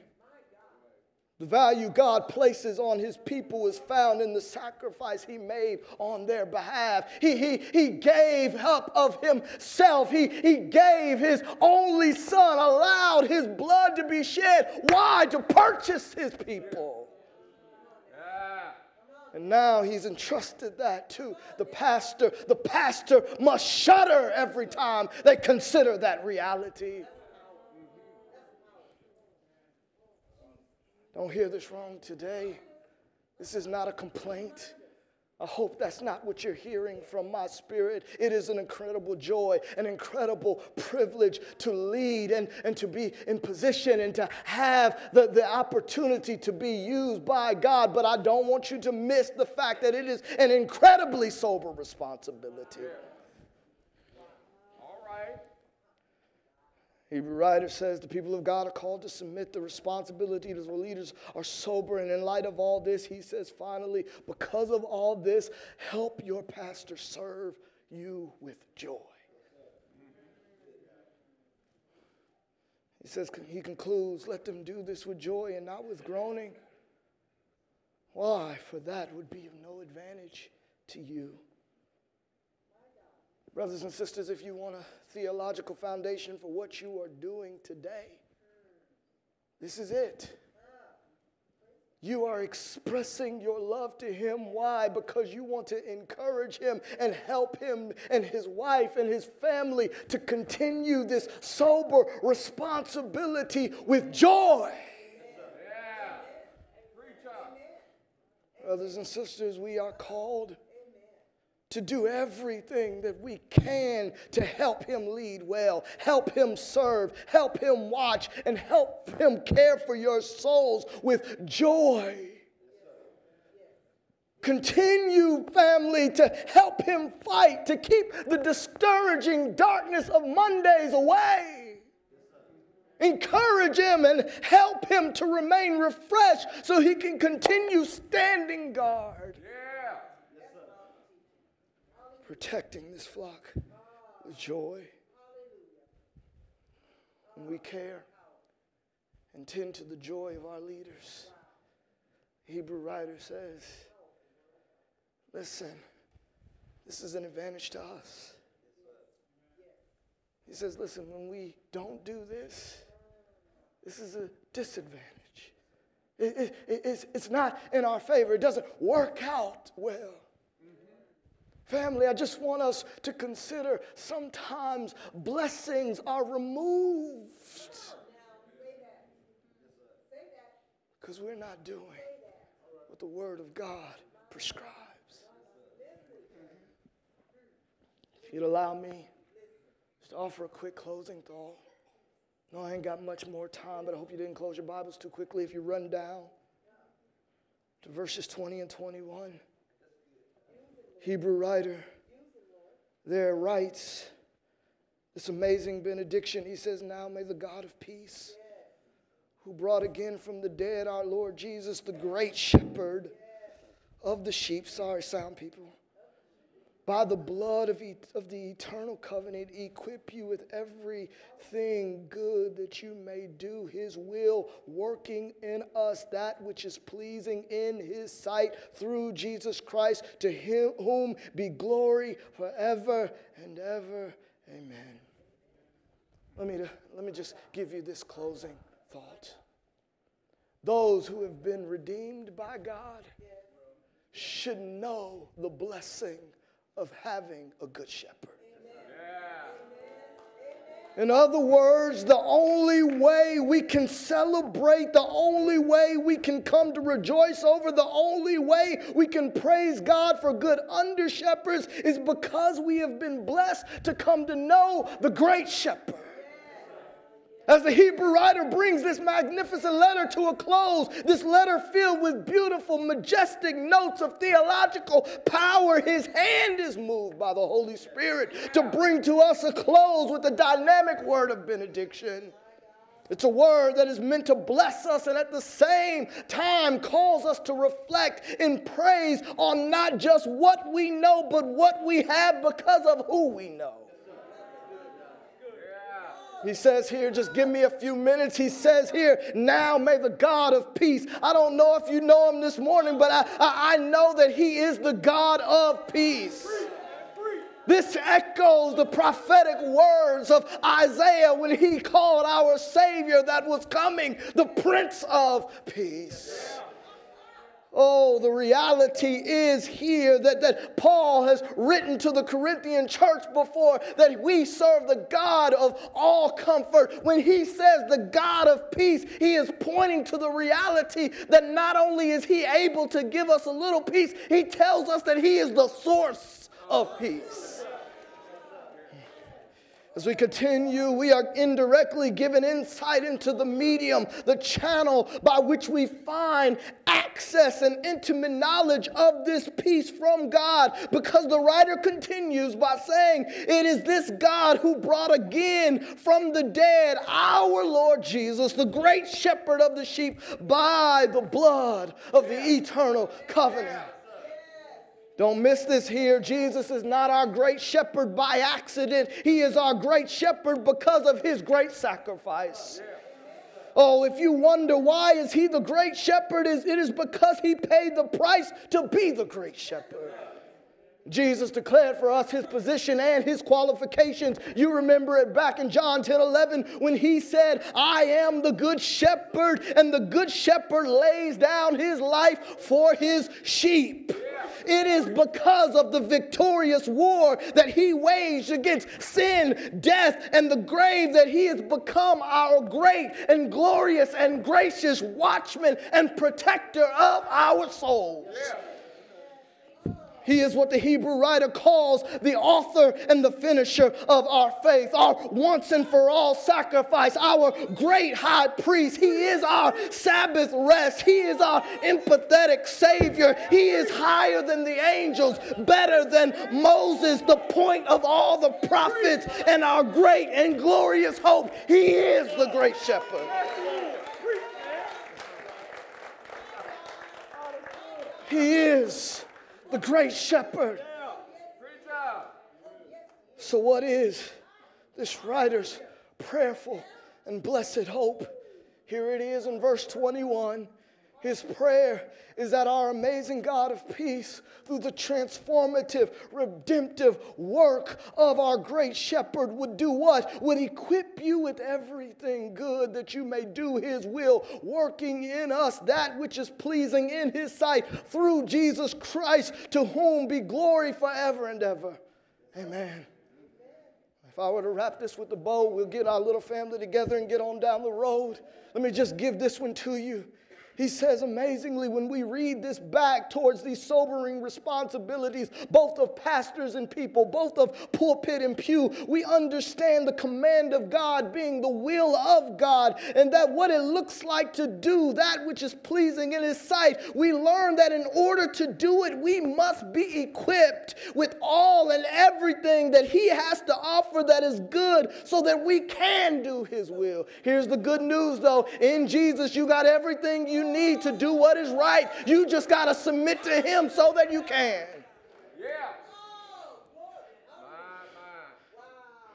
Speaker 8: The value God places on his people is found in the sacrifice he made on their behalf. He, he, he gave up of himself. He, he gave his only son, allowed his blood to be shed. Why? To purchase his people. And now he's entrusted that to the pastor. The pastor must shudder every time they consider that reality. Don't hear this wrong today. This is not a complaint. I hope that's not what you're hearing from my spirit. It is an incredible joy, an incredible privilege to lead and, and to be in position and to have the, the opportunity to be used by God. But I don't want you to miss the fact that it is an incredibly sober responsibility. Hebrew writer says the people of God are called to submit the responsibility to the leaders are sober. And in light of all this, he says, finally, because of all this, help your pastor serve you with joy. He says, he concludes, let them do this with joy and not with groaning. Why? For that would be of no advantage to you. Brothers and sisters, if you want a theological foundation for what you are doing today, this is it. You are expressing your love to him. Why? Because you want to encourage him and help him and his wife and his family to continue this sober responsibility with joy. Brothers and sisters, we are called to do everything that we can to help him lead well, help him serve, help him watch, and help him care for your souls with joy. Continue, family, to help him fight, to keep the discouraging darkness of Mondays away. Encourage him and help him to remain refreshed so he can continue standing guard protecting this flock with joy. And we care and tend to the joy of our leaders. Hebrew writer says, listen, this is an advantage to us. He says, listen, when we don't do this, this is a disadvantage. It, it, it's, it's not in our favor, it doesn't work out well. Family, I just want us to consider sometimes blessings are removed because we're not doing what the Word of God prescribes. If you'd allow me just to offer a quick closing thought. No, I ain't got much more time, but I hope you didn't close your Bibles too quickly if you run down to verses 20 and 21. Hebrew writer. There writes this amazing benediction. He says, Now may the God of peace, who brought again from the dead our Lord Jesus, the great shepherd of the sheep, sorry, sound people by the blood of, e- of the eternal covenant, equip you with everything good that you may do his will, working in us that which is pleasing in his sight through Jesus Christ, to him whom be glory forever and ever. Amen. let me, let me just give you this closing thought. Those who have been redeemed by God should know the blessing of having a good shepherd. In other words, the only way we can celebrate, the only way we can come to rejoice over, the only way we can praise God for good under shepherds is because we have been blessed to come to know the great shepherd. As the Hebrew writer brings this magnificent letter to a close, this letter filled with beautiful, majestic notes of theological power, his hand is moved by the Holy Spirit to bring to us a close with a dynamic word of benediction. It's a word that is meant to bless us and at the same time calls us to reflect in praise on not just what we know, but what we have because of who we know. He says here, just give me a few minutes. He says here, now may the God of peace. I don't know if you know him this morning, but I, I, I know that he is the God of peace. This echoes the prophetic words of Isaiah when he called our Savior that was coming the Prince of Peace. Oh, the reality is here that, that Paul has written to the Corinthian church before that we serve the God of all comfort. When he says the God of peace, he is pointing to the reality that not only is he able to give us a little peace, he tells us that he is the source of peace. As we continue, we are indirectly given insight into the medium, the channel by which we find access and intimate knowledge of this peace from God. Because the writer continues by saying, It is this God who brought again from the dead our Lord Jesus, the great shepherd of the sheep, by the blood of the eternal covenant. Don't miss this here. Jesus is not our great shepherd by accident. He is our great shepherd because of his great sacrifice. Oh, if you wonder why is he the great shepherd, it is because he paid the price to be the great shepherd. Jesus declared for us his position and his qualifications. You remember it back in John 10 11 when he said, I am the good shepherd, and the good shepherd lays down his life for his sheep. It is because of the victorious war that he waged against sin, death, and the grave that he has become our great and glorious and gracious watchman and protector of our souls. Yeah. He is what the Hebrew writer calls the author and the finisher of our faith, our once and for all sacrifice, our great high priest. He is our Sabbath rest. He is our empathetic Savior. He is higher than the angels, better than Moses, the point of all the prophets, and our great and glorious hope. He is the great shepherd. He is the great shepherd. So, what is this writer's prayerful and blessed hope? Here it is in verse 21. His prayer is that our amazing God of peace, through the transformative, redemptive work of our great shepherd, would do what? Would equip you with everything good that you may do his will, working in us that which is pleasing in his sight through Jesus Christ, to whom be glory forever and ever. Amen. If I were to wrap this with a bow, we'll get our little family together and get on down the road. Let me just give this one to you. He says amazingly when we read this back towards these sobering responsibilities, both of pastors and people, both of pulpit and pew, we understand the command of God being the will of God and that what it looks like to do that which is pleasing in His sight. We learn that in order to do it, we must be equipped with all and everything that He has to offer that is good so that we can do His will. Here's the good news though in Jesus, you got everything you you need to do what is right. You just got to submit to Him so that you can. Yeah.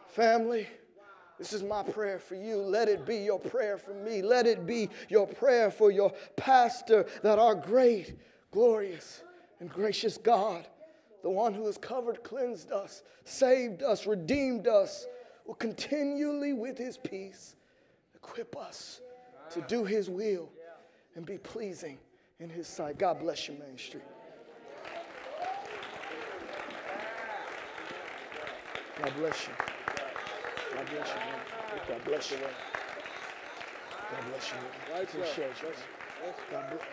Speaker 8: Family, this is my prayer for you. Let it be your prayer for me. Let it be your prayer for your pastor that our great, glorious, and gracious God, the one who has covered, cleansed us, saved us, redeemed us, will continually, with his peace, equip us to do his will and be pleasing in his sight. God bless you, Main Street. God bless you. God bless you, man. God bless you, man. God bless you, man. Appreciate you.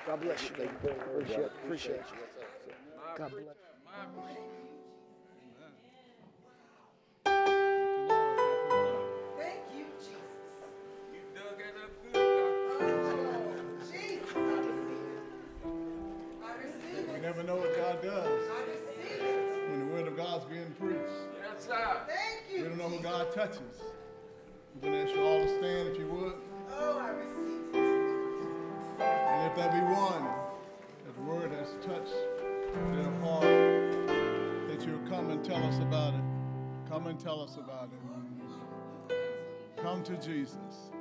Speaker 8: God, bless you, man. Appreciate, appreciate you. God bless
Speaker 9: of God's being preached.
Speaker 10: Yes, sir.
Speaker 7: Thank
Speaker 9: We
Speaker 7: you.
Speaker 9: don't know who God touches. We're going to ask you all to stand if you would.
Speaker 7: Oh, I receive it.
Speaker 9: And if there be one that the word has touched their heart, that you'll come and tell us about it. Come and tell us about it. Come to Jesus.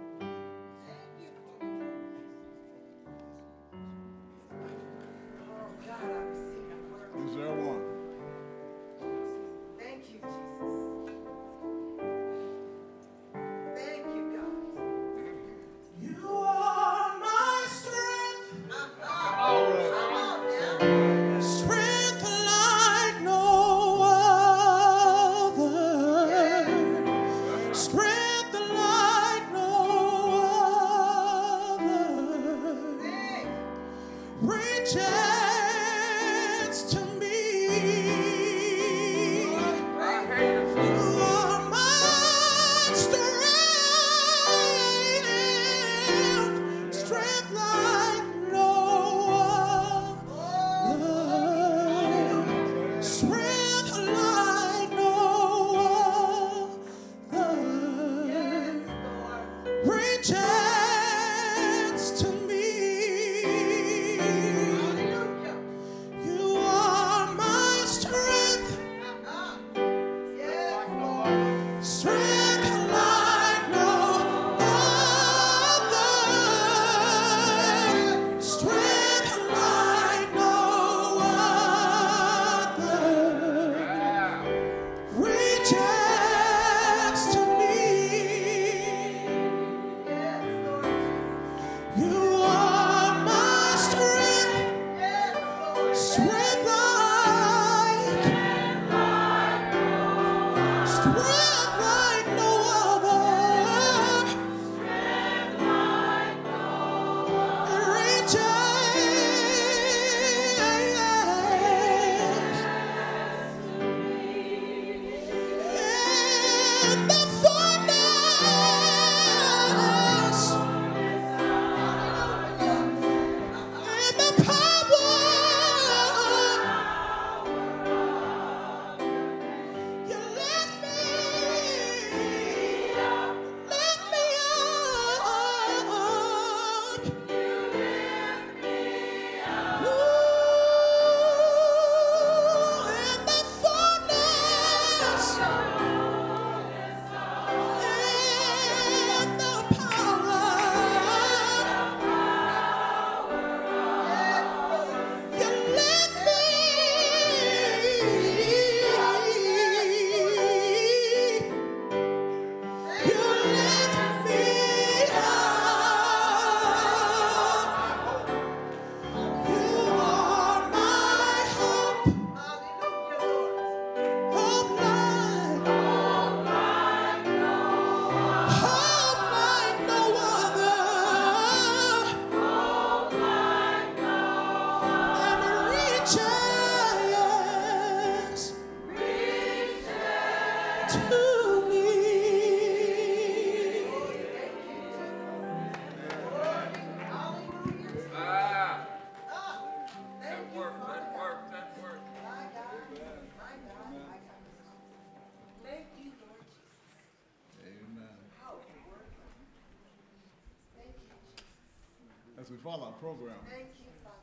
Speaker 9: Follow our program,
Speaker 7: Thank you, Father.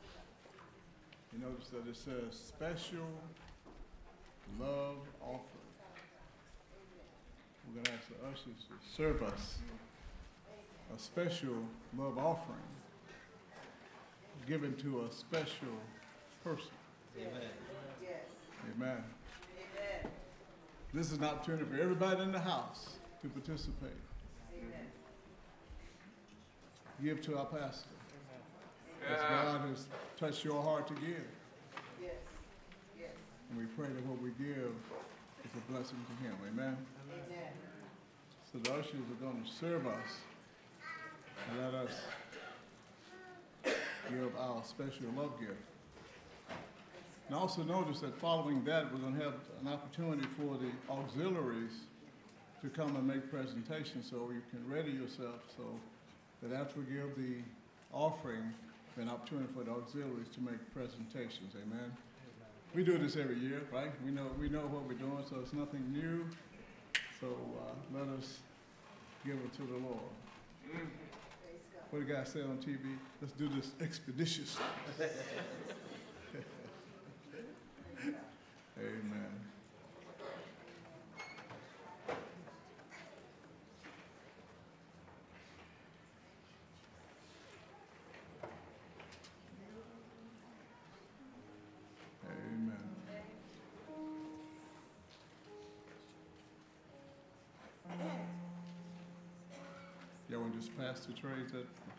Speaker 9: you notice that it says special love offering. We're going to ask the ushers to serve us a special love offering given to a special person.
Speaker 7: Yes.
Speaker 9: Amen.
Speaker 7: Amen.
Speaker 9: This is an opportunity for everybody in the house
Speaker 7: to participate. Give to our pastor. As God has touched your heart to give. Yes. Yes. And we pray that what we give is a blessing to him. Amen? So the ushers are going to serve us. And let us give our special love gift. And also notice that following that, we're going to have an opportunity for the auxiliaries to come and make presentations so you can ready yourself so that after we give the offering, an opportunity for the auxiliaries to make presentations. Amen. We do this every year, right? We know we know what we're doing, so it's nothing new. So uh, let us give it to the Lord. What the guy say on TV? Let's do this expeditiously. Amen. Want to just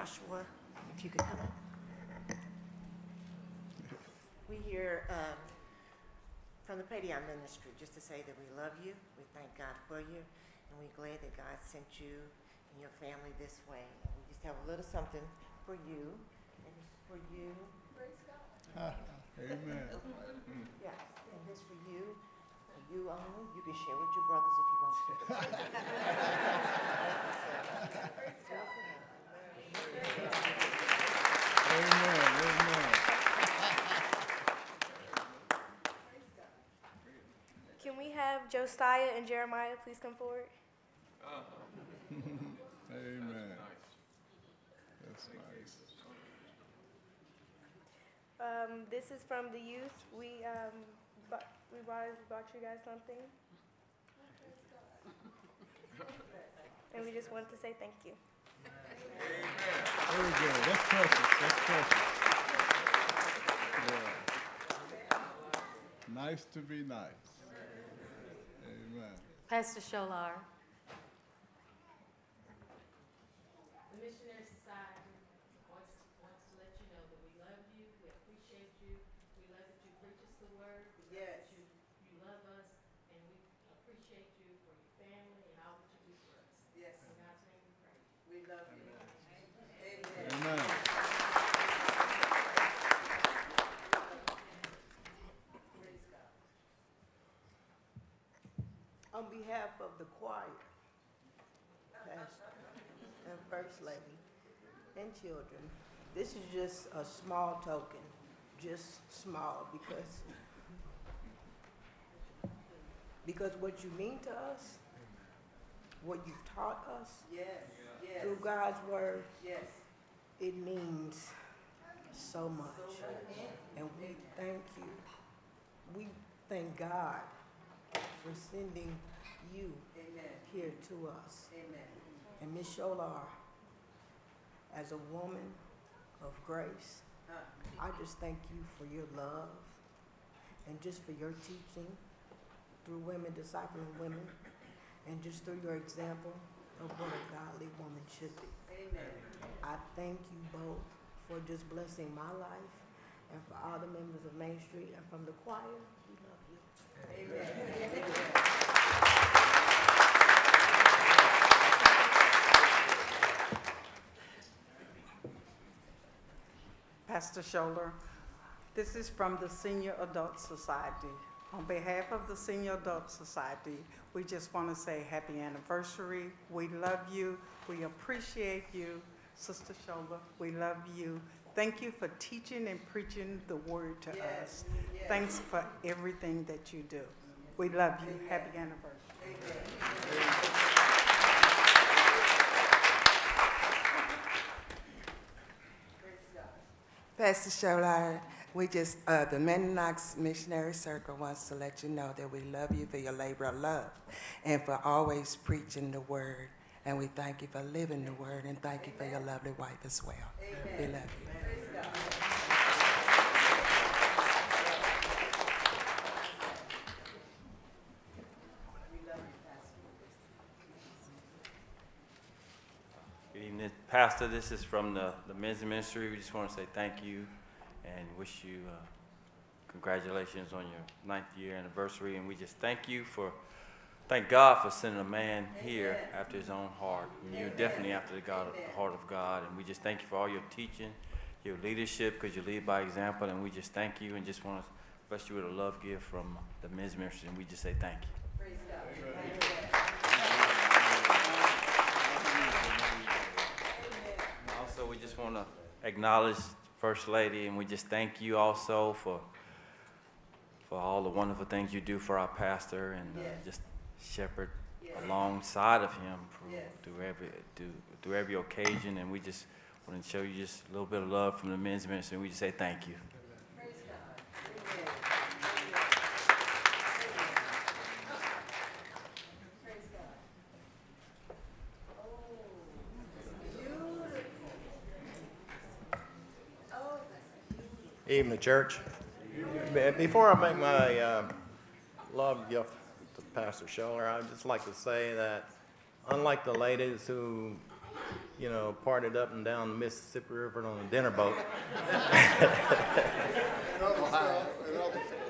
Speaker 11: Joshua, if you could come up. We hear um, from the Padion Ministry just to say that we love you, we thank God for you, and we're glad that God sent you and your family this way. And we just have a little something for you. And for you.
Speaker 7: Amen.
Speaker 11: Yes, and this for you, for you only. You can share with your brothers if you want to.
Speaker 7: Amen. Amen.
Speaker 12: Can we have Josiah and Jeremiah please come forward?
Speaker 7: Amen. That's nice.
Speaker 12: Um, this is from the youth. We, um, bu- we brought, brought you guys something. And we just want to say thank you.
Speaker 7: Very good. That's precious. That's precious. Yeah. Nice to be nice. Amen.
Speaker 13: Pastor Sholar.
Speaker 14: The Missionary Society wants, wants to let you know that we love you, we appreciate you, we love that you preach us the word, we love that you, you love us, and we appreciate you for your family and all that you do for us. Yes. In God's name we pray. We love you.
Speaker 7: Amen.
Speaker 15: On behalf of the choir, pastor, and first lady, and children, this is just a small token, just small, because, because what you mean to us, what you've taught us. Through God's word. Yes. It means so much. And we thank you. We thank God for sending you Amen. here to us. Amen. And Miss Sholar, as a woman of grace, uh, I just thank you for your love and just for your teaching through women, discipling women, and just through your example of what a godly woman should be. Amen. I thank you both for just blessing my life and for all the members of Main Street and from the choir. We love you. Amen.
Speaker 16: Pastor Sholar, this is from the Senior Adult Society. On behalf of the Senior Adult Society, we just want to say happy anniversary. We love you. We appreciate you. Sister Sholar, we love you. Thank you for teaching and preaching the word to us. Thanks for everything that you do. We love you. Happy anniversary.
Speaker 17: Pastor Sholar, we just, uh, the Mennonites Missionary Circle wants to let you know that we love you for your labor of love and for always preaching the word. And we thank you for living the word and thank you for your lovely wife as well. We love you.
Speaker 18: Good evening, Pastor. This is from the, the men's ministry. We just want to say thank you and wish you uh, congratulations on your ninth year anniversary. And we just thank you for, thank God for sending a man here after his own heart. And you're definitely after the, God, the heart of God. And we just thank you for all your teaching, your leadership, because you lead by example. And we just thank you and just want to bless you with a love gift from the men's ministry. And we just say thank you. Also, we just want to acknowledge First Lady, and we just thank you also for for all the wonderful things you do for our pastor and uh, just shepherd alongside of him through, through every through, through every occasion. And we just want to show you just a little bit of love from the men's ministry. And we just say thank you.
Speaker 19: Evening, church. Be- Before I make my uh, love gift to Pastor Sholar, I'd just like to say that unlike the ladies who, you know, parted up and down the Mississippi River on a dinner boat,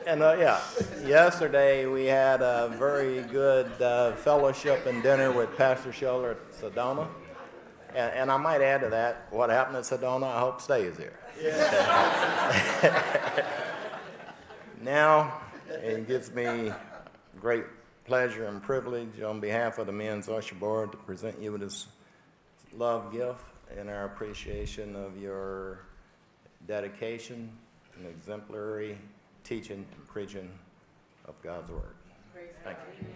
Speaker 19: and uh, yeah, yesterday we had a very good uh, fellowship and dinner with Pastor Sholar at Sedona. And, and I might add to that, what happened at Sedona, I hope stays here. now, it gives me great pleasure and privilege on behalf of the Men's Usher Board to present you with this love gift and our appreciation of your dedication and exemplary teaching and preaching of God's Word. Thank you.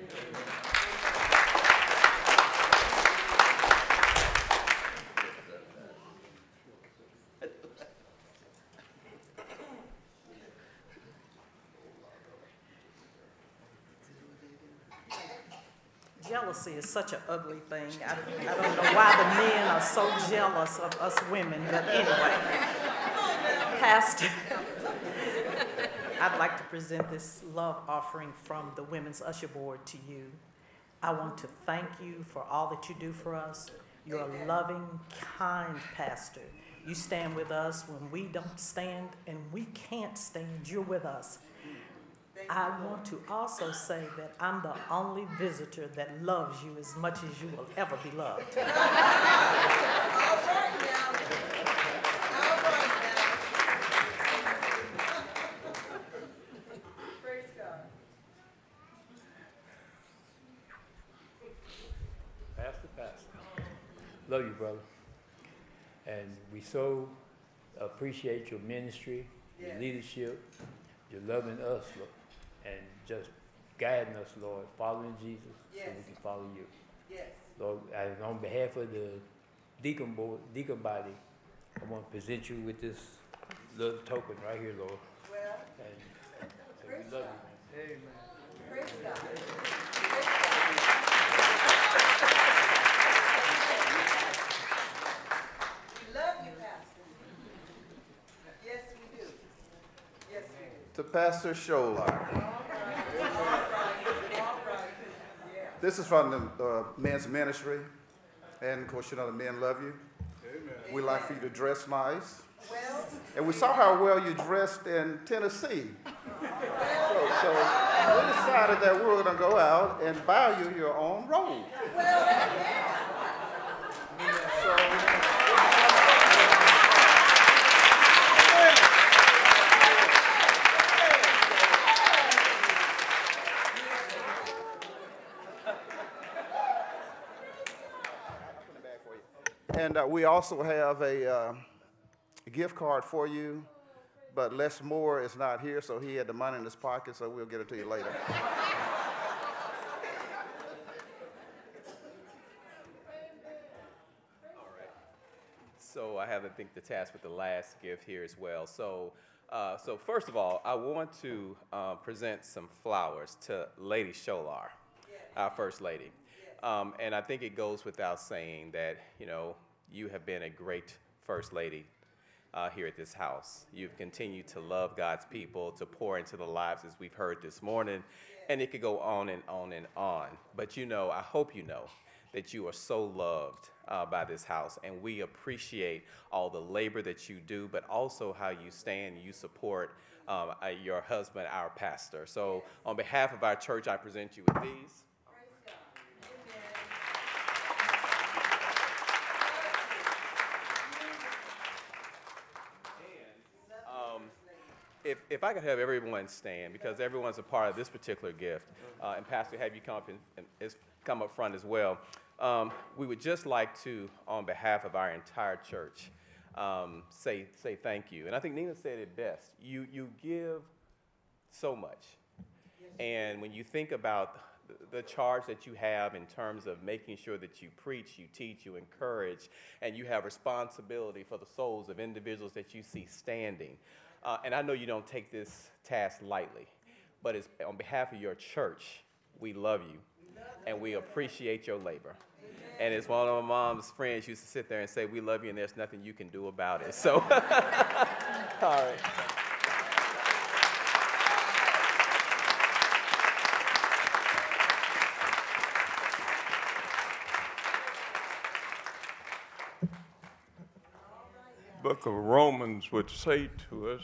Speaker 13: Jealousy is such an ugly thing. I, I don't know why the men are so jealous of us women, but anyway. Pastor, I'd like to present this love offering from the Women's Usher Board to you. I want to thank you for all that you do for us. You're a loving, kind pastor. You stand with us when we don't stand and we can't stand. You're with us. I want to also say that I'm the only visitor that loves you as much as you will ever be loved. Praise God.
Speaker 20: Pastor, Pastor. Love you, brother. And we so appreciate your ministry, your leadership, your loving us, Lord, and just guiding us, Lord, following Jesus so we can follow you.
Speaker 2: Yes.
Speaker 20: Lord, and on behalf of the deacon board, deacon body, I want to present you with this little token right here, Lord.
Speaker 2: Well,
Speaker 20: And so we love you. Amen.
Speaker 2: praise God. We love you, Pastor. Yes, we do. Yes, we do.
Speaker 21: to Pastor Sholar. This is from the uh, men's ministry, and of course, you know the men love you. We like for you to dress nice, and we saw how well you dressed in Tennessee. So, so we decided that we were going to go out and buy you your own robe. And uh, we also have a uh, gift card for you, but Les Moore is not here, so he had the money in his pocket, so we'll get it to you later.
Speaker 3: So I have, I think, the task with the last gift here as well. So, uh, so first of all, I want to uh, present some flowers to Lady Sholar, our First Lady. Um, and I think it goes without saying that, you know, you have been a great First Lady uh, here at this house. You've continued to love God's people, to pour into the lives as we've heard this morning, and it could go on and on and on. But you know, I hope you know that you are so loved uh, by this house, and we appreciate all the labor that you do, but also how you stand, you support um, uh, your husband, our pastor. So, on behalf of our church, I present you with these. Um, if, if I could have everyone stand, because everyone's a part of this particular gift, uh, and Pastor, have you come up and, come up front as well. Um, we would just like to, on behalf of our entire church, um, say say thank you. And I think Nina said it best. You you give so much, and when you think about the charge that you have in terms of making sure that you preach, you teach, you encourage, and you have responsibility for the souls of individuals that you see standing. Uh, and I know you don't take this task lightly, but it's on behalf of your church, we love you and we appreciate your labor. And it's one of my mom's friends used to sit there and say, We love you and there's nothing you can do about it. So, all right.
Speaker 22: Book of Romans would say to us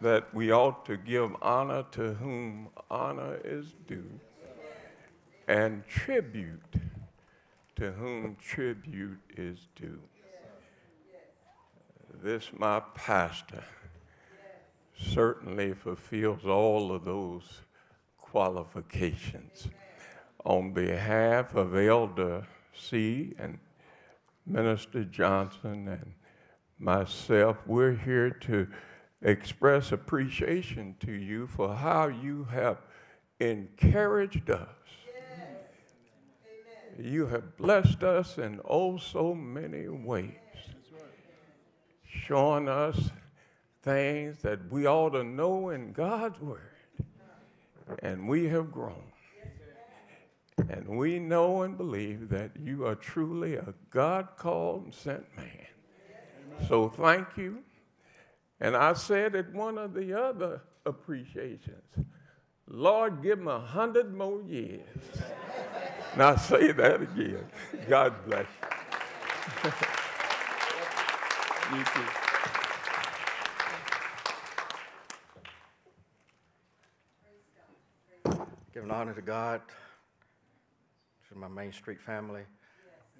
Speaker 22: that we ought to give honor to whom honor is due and tribute to whom tribute is due. This, my pastor, certainly fulfills all of those qualifications. On behalf of Elder C. and Minister Johnson and myself, we're here to express appreciation to you for how you have encouraged us. You have blessed us in oh so many ways, showing us things that we ought to know in God's Word. And we have grown. And we know and believe that you are truly a God called and sent man. So thank you. And I said at one of the other appreciations, Lord, give him a hundred more years. now say that again. God bless you. you too.
Speaker 19: Giving honor to God, to my Main Street family,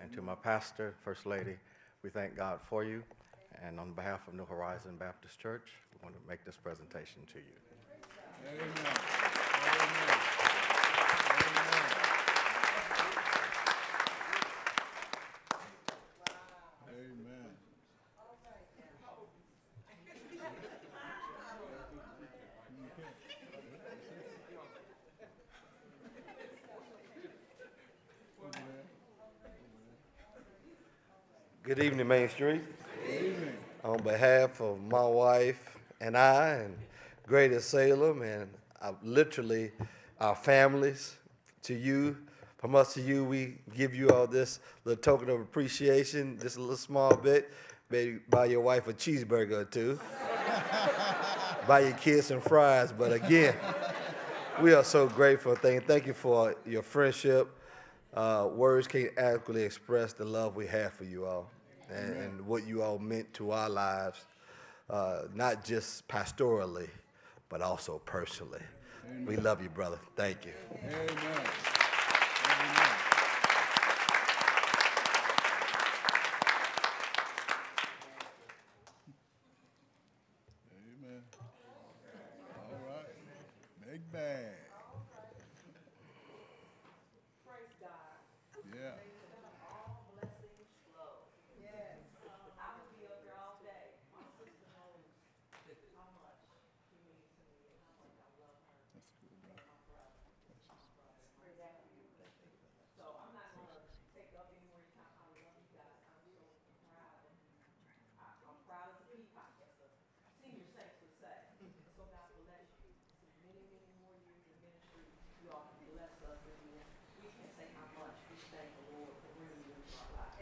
Speaker 19: and to my pastor, First Lady. We thank God for you. And on behalf of New Horizon Baptist Church, we want to make this presentation to you.
Speaker 7: Amen. Amen.
Speaker 23: Good evening, Main Street. On behalf of my wife and I, and Greater Salem, and uh, literally our families, to you, from us to you, we give you all this little token of appreciation, just a little small bit. Maybe buy your wife a cheeseburger or two, buy your kids some fries. But again, we are so grateful. Thank, thank you for your friendship. Uh, words can't adequately express the love we have for you all and, and what you all meant to our lives, uh, not just pastorally, but also personally. We love you, brother. Thank you.
Speaker 7: Amen. Amen. All right. Big bag. Yeah.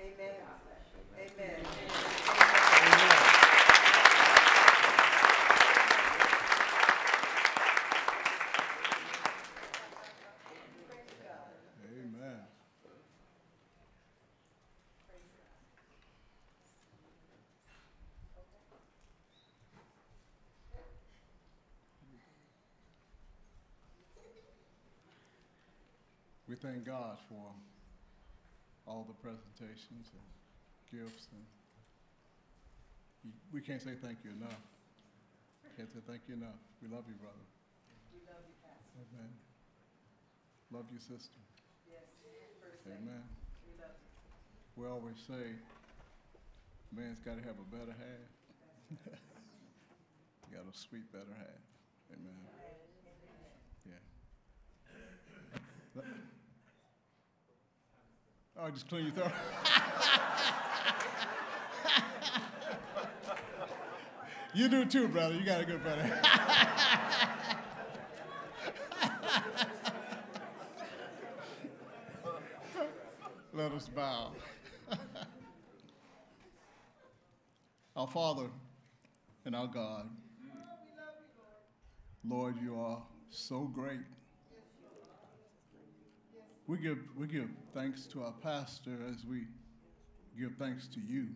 Speaker 2: Amen. Amen.
Speaker 7: Amen. God for all the presentations and gifts and we can't say thank you enough. Can't say thank you enough. We love you, brother.
Speaker 2: We love you, Pastor.
Speaker 7: Amen. Love you, sister.
Speaker 2: Yes.
Speaker 7: Amen.
Speaker 2: We love you.
Speaker 7: We always say, man's got to have a better half. you got a sweet better half. Amen. Yeah. Oh, just clean your throat. you do too, brother. You got a good brother. Let us bow. our Father and our God, Lord, you are so great. We give, we give thanks to our pastor as we give thanks to you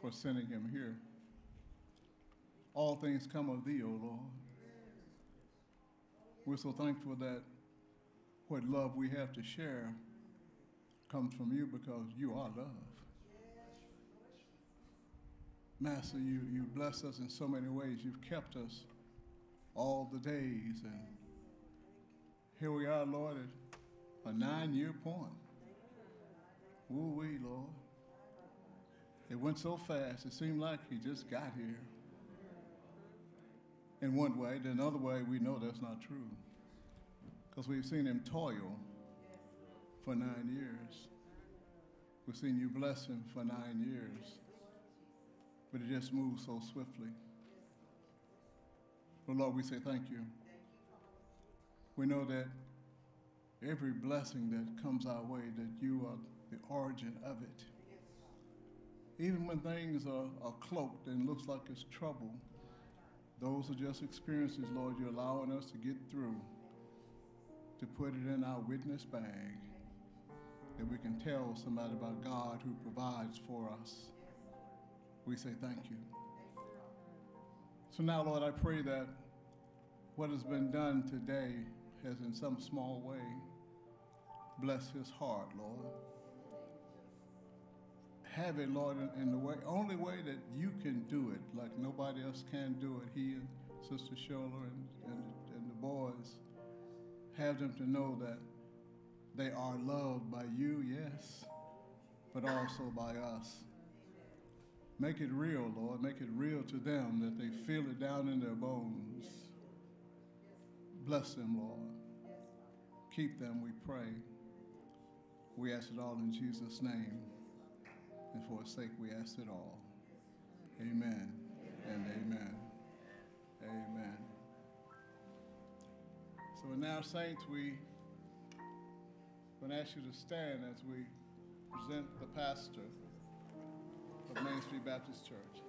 Speaker 7: for sending him here. All things come of thee, O Lord. We're so thankful that what love we have to share comes from you because you are love. Master, you, you bless us in so many ways. You've kept us all the days. And here we are, Lord, a nine year point. Woo wee, Lord. It went so fast, it seemed like he just got here. In one way, then another way, we know that's not true. Because we've seen him toil for nine years. We've seen you bless him for nine years. But it just moves so swiftly. But Lord, we say thank you. We know that every blessing that comes our way, that you are the origin of it. Even when things are, are cloaked and looks like it's trouble, those are just experiences, Lord, you're allowing us to get through, to put it in our witness bag, that we can tell somebody about God who provides for us. We say thank you. So now, Lord, I pray that what has been done today has in some small way blessed his heart, Lord have it, Lord, in, in, the way, only way that you can do it, like nobody else can do it. He and Sister Sholar and, and, and the boys have them to know that they are loved by you, yes, but also by us. Make it real, Lord. Make it real to them that they feel it down in their bones. Bless them, Lord. Keep them, we pray. We ask it all in Jesus' name. And for his sake, we ask it all. Amen and amen. Amen. So now, saints, we going to ask you to stand as we present the pastor of Main Street Baptist Church.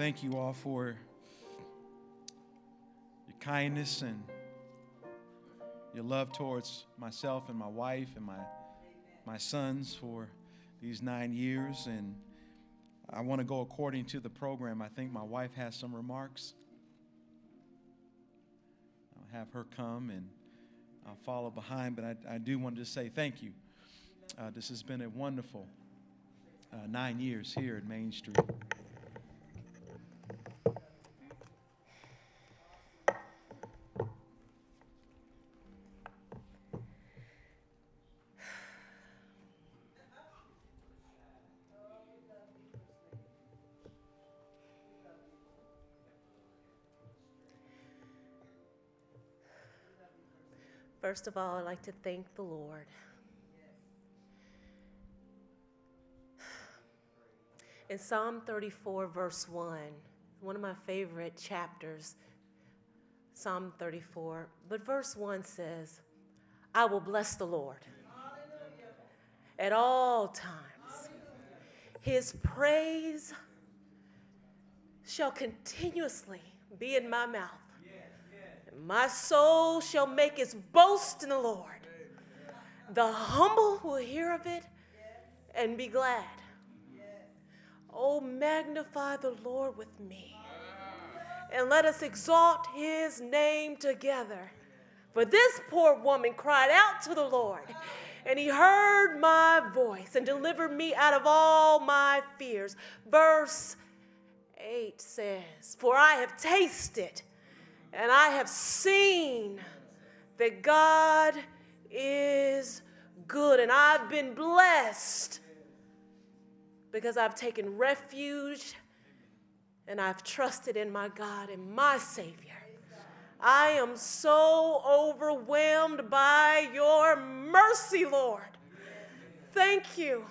Speaker 24: Thank you all for your kindness and your love towards myself and my wife and my, my sons for these nine years. And I want to go according to the program. I think my wife has some remarks. I'll have her come and I'll follow behind, but I, I do want to say thank you. Uh, this has been a wonderful uh, nine years here at Main Street.
Speaker 25: First of all, I'd like to thank the Lord. In Psalm 34, verse 1, one of my favorite chapters, Psalm 34, but verse 1 says, I will bless the Lord at all times. His praise shall continuously be in my mouth. My soul shall make its boast in the Lord. The humble will hear of it and be glad. Oh, magnify the Lord with me, and let us exalt his name together. For this poor woman cried out to the Lord, and he heard my voice and delivered me out of all my fears. Verse 8 says, For I have tasted and I have seen that God is good, and I've been blessed because I've taken refuge and I've trusted in my God and my Savior. I am so overwhelmed by your mercy, Lord. Thank you.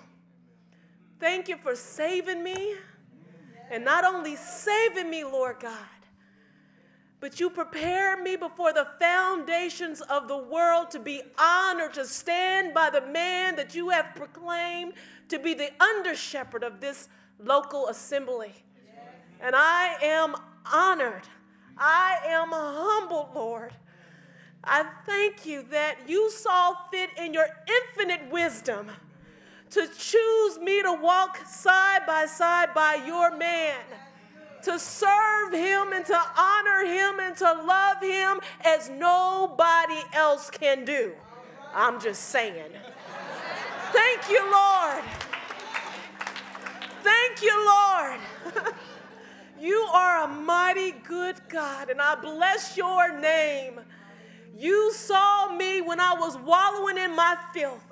Speaker 25: Thank you for saving me. And not only saving me, Lord God, but you prepared me before the foundations of the world to be honored, to stand by the man that you have proclaimed to be the under shepherd of this local assembly. And I am honored. I am humbled, Lord. I thank you that you saw fit in your infinite wisdom to choose me to walk side by side by your man, to serve him and to honor him and to love him as nobody else can do. I'm just saying. Thank you, Lord. Thank you, Lord. you are a mighty good God, and I bless your name. You saw me when I was wallowing in my filth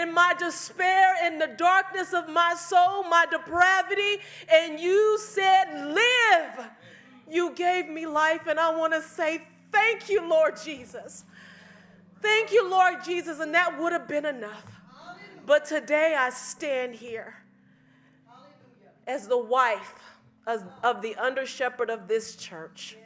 Speaker 25: in my despair, in the darkness of my soul, my depravity, and you said, Live. You gave me life, and I want to say, Thank you, Lord Jesus. Thank you, Lord Jesus, and that would have been enough. But today I stand here as the wife of, the under shepherd of this church.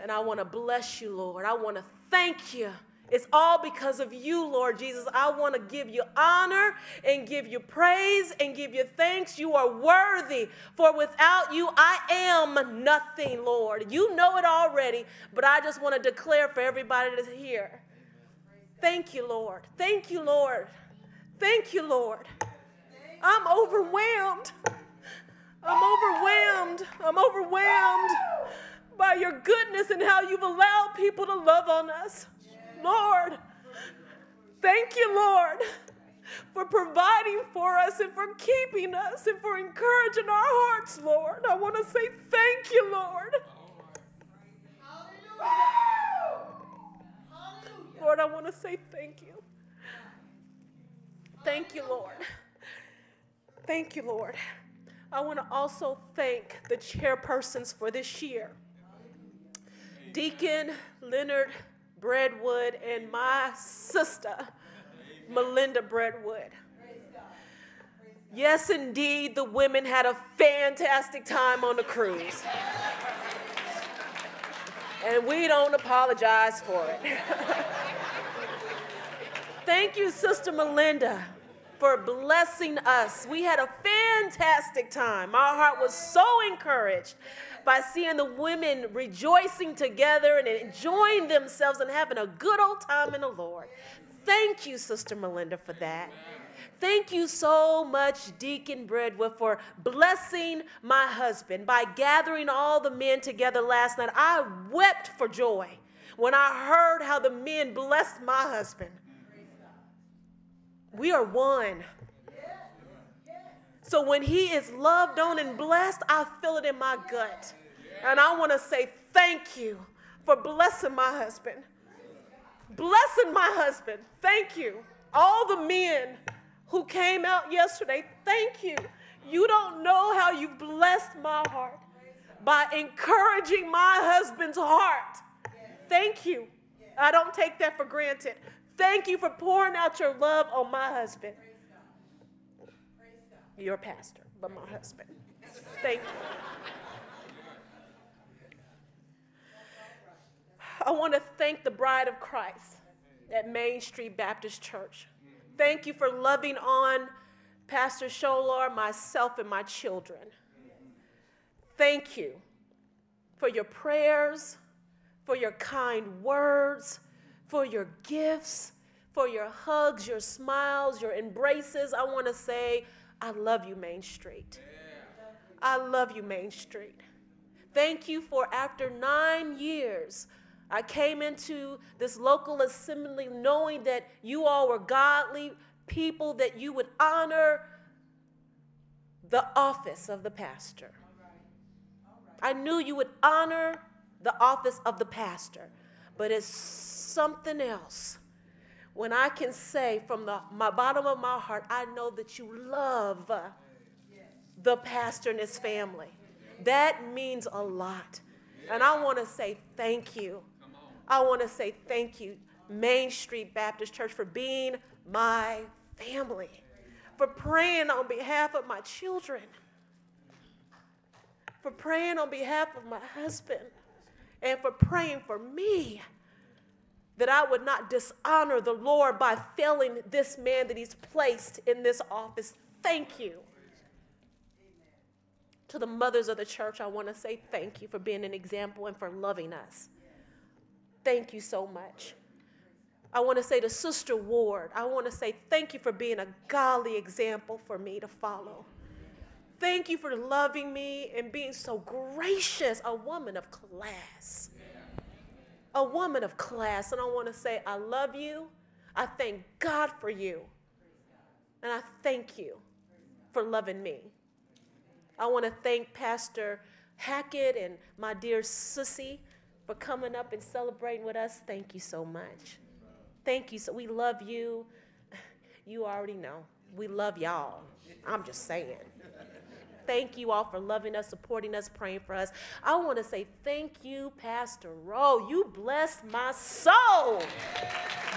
Speaker 25: And I want to bless you, Lord. I want to thank you. It's all because of you, Lord Jesus. I want to give you honor and give you praise and give you thanks. You are worthy, for without you, I am nothing, Lord. You know it already, but I just want to declare for everybody that's here. Thank you, Lord. Thank you, Lord. Thank you, Lord. I'm overwhelmed. I'm overwhelmed. I'm overwhelmed by your goodness and how you've allowed people to love on us. Lord, thank you, Lord, for providing for us and for keeping us and for encouraging our hearts, Lord. I want to say thank you, Lord. Lord, I want to say thank you. Thank you, Lord. Thank you, Lord. I want to also thank the chairpersons for this year Deacon Leonard Breadwood and my sister, Melinda Breadwood. Yes, indeed, the women had a fantastic time on the cruise. And we don't apologize for it. Thank you, Sister Melinda, for blessing us. We had a fantastic time. Our heart was so encouraged by seeing the women rejoicing together and enjoying themselves and having a good old time in the Lord. Thank you, Sister Melinda, for that. Thank you so much, Deacon Breadwood, for blessing my husband by gathering all the men together last night. I wept for joy when I heard how the men blessed my husband. We are one. So when he is loved on and blessed, I feel it in my gut. And I want to say thank you for blessing my husband. Blessing my husband. Thank you. All the men who came out yesterday, thank you. You don't know how you blessed my heart by encouraging my husband's heart. Thank you. I don't take that for granted. Thank you for pouring out your love on my husband. Your pastor, but my husband. Thank you. I want to thank the bride of Christ at Main Street Baptist Church. Thank you for loving on Pastor Sholar, myself, and my children. Thank you for your prayers, for your kind words, for your gifts, for your hugs, your smiles, your embraces. I want to say, I love you, Main Street. I love you, Main Street. Thank you for after nine years. I came into this local assembly knowing that you all were godly people, that you would honor the office of the pastor. I knew you would honor the office of the pastor, but it's something else. When I can say from the my bottom of my heart, I know that you love the pastor and his family. That means a lot. And I want to say thank you. I want to say thank you, Main Street Baptist Church, for being my family, for praying on behalf of my children, for praying on behalf of my husband, and for praying for me that I would not dishonor the Lord by failing this man that He's placed in this office. Thank you. To the mothers of the church, I want to say thank you for being an example and for loving us. Thank you so much. I want to say to Sister Ward, I want to say thank you for being a godly example for me to follow. Thank you for loving me and being so gracious, a woman of class. A woman of class. And I want to say, I love you. I thank God for you. And I thank you for loving me. I want to thank Pastor Hackett and my dear Sissy for coming up and celebrating with us. Thank you so much. Thank you. So we love you. You already know. We love y'all. I'm just saying. Thank you all for loving us, supporting us, praying for us. I want to say thank you, Pastor Rowe. You blessed my soul.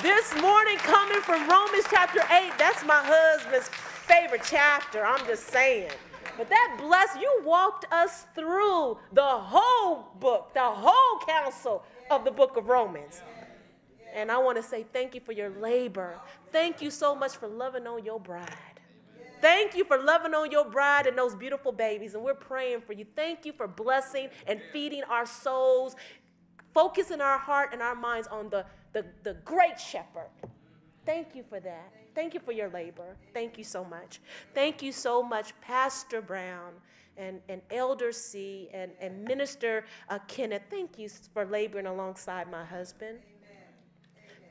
Speaker 25: This morning, coming from Romans chapter 8, that's my husband's favorite chapter. I'm just saying. But that bless you walked us through the whole book, the whole counsel of the book of Romans. And I want to say thank you for your labor. Thank you so much for loving on your bride. Thank you for loving on your bride and those beautiful babies. And we're praying for you. Thank you for blessing and feeding our souls, focusing our heart and our minds on the, the, the great shepherd. Thank you for that. Thank you for your labor. Thank you so much. Thank you so much, Pastor Brown and, and Elder C and, and Minister uh, Kenneth. Thank you for laboring alongside my husband.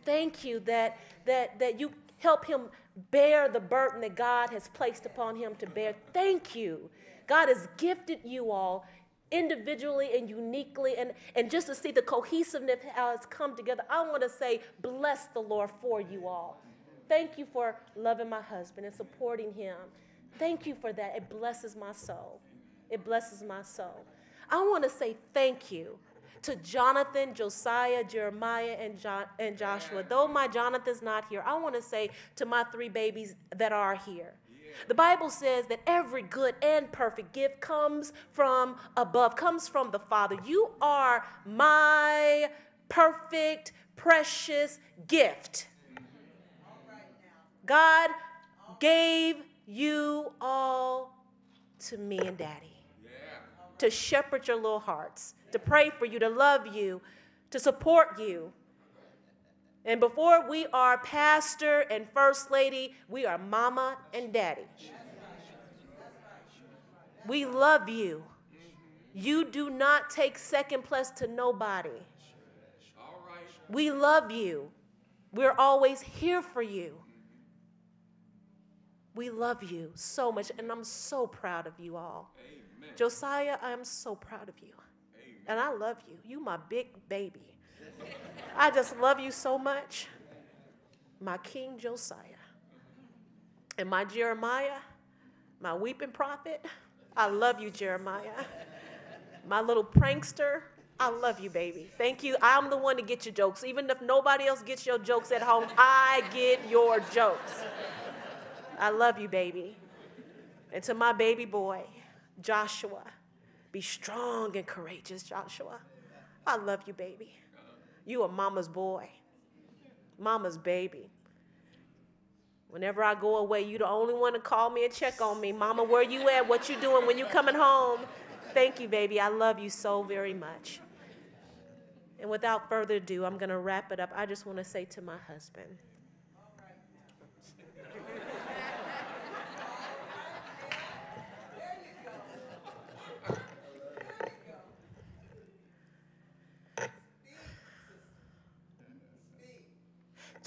Speaker 25: Thank you that, that, that you help him bear the burden that God has placed upon him to bear. Thank you. God has gifted you all individually and uniquely. And, and just to see the cohesiveness how it's come together i want to say bless the lord for you all. Thank you for loving my husband and supporting him. Thank you for that. It blesses my soul. It blesses my soul. I want to say thank you to Jonathan, Josiah, Jeremiah, and, jo- and Joshua. Though my Jonathan's not here, I want to say to my three babies that are here. The Bible says that every good and perfect gift comes from above, comes from the Father. You are my perfect, precious gift. God gave you all to me and Daddy to shepherd your little hearts, to pray for you, to love you, to support you. And before we are pastor and first lady, we are mama and daddy. We love you. You do not take second place to nobody. We love you. We're always here for you. We love you so much, and I'm so proud of you all. Josiah, I am so proud of you. And I love you. You my big baby. I just love you so much. My King Josiah. And my Jeremiah, my weeping prophet. I love you, Jeremiah. My little prankster. I love you, baby. Thank you. I'm the one to get your jokes. Even if nobody else gets your jokes at home, I get your jokes. I love you, baby. And to my baby boy, Joshua. Be strong and courageous, Joshua. I love you, baby. You are mama's boy, mama's baby. Whenever I go away, you the only one to call me and check on me. Mama, where you at? What you doing when you coming home? Thank you, baby. I love you so very much. And without further ado, I'm going to wrap it up. I just want to say to my husband,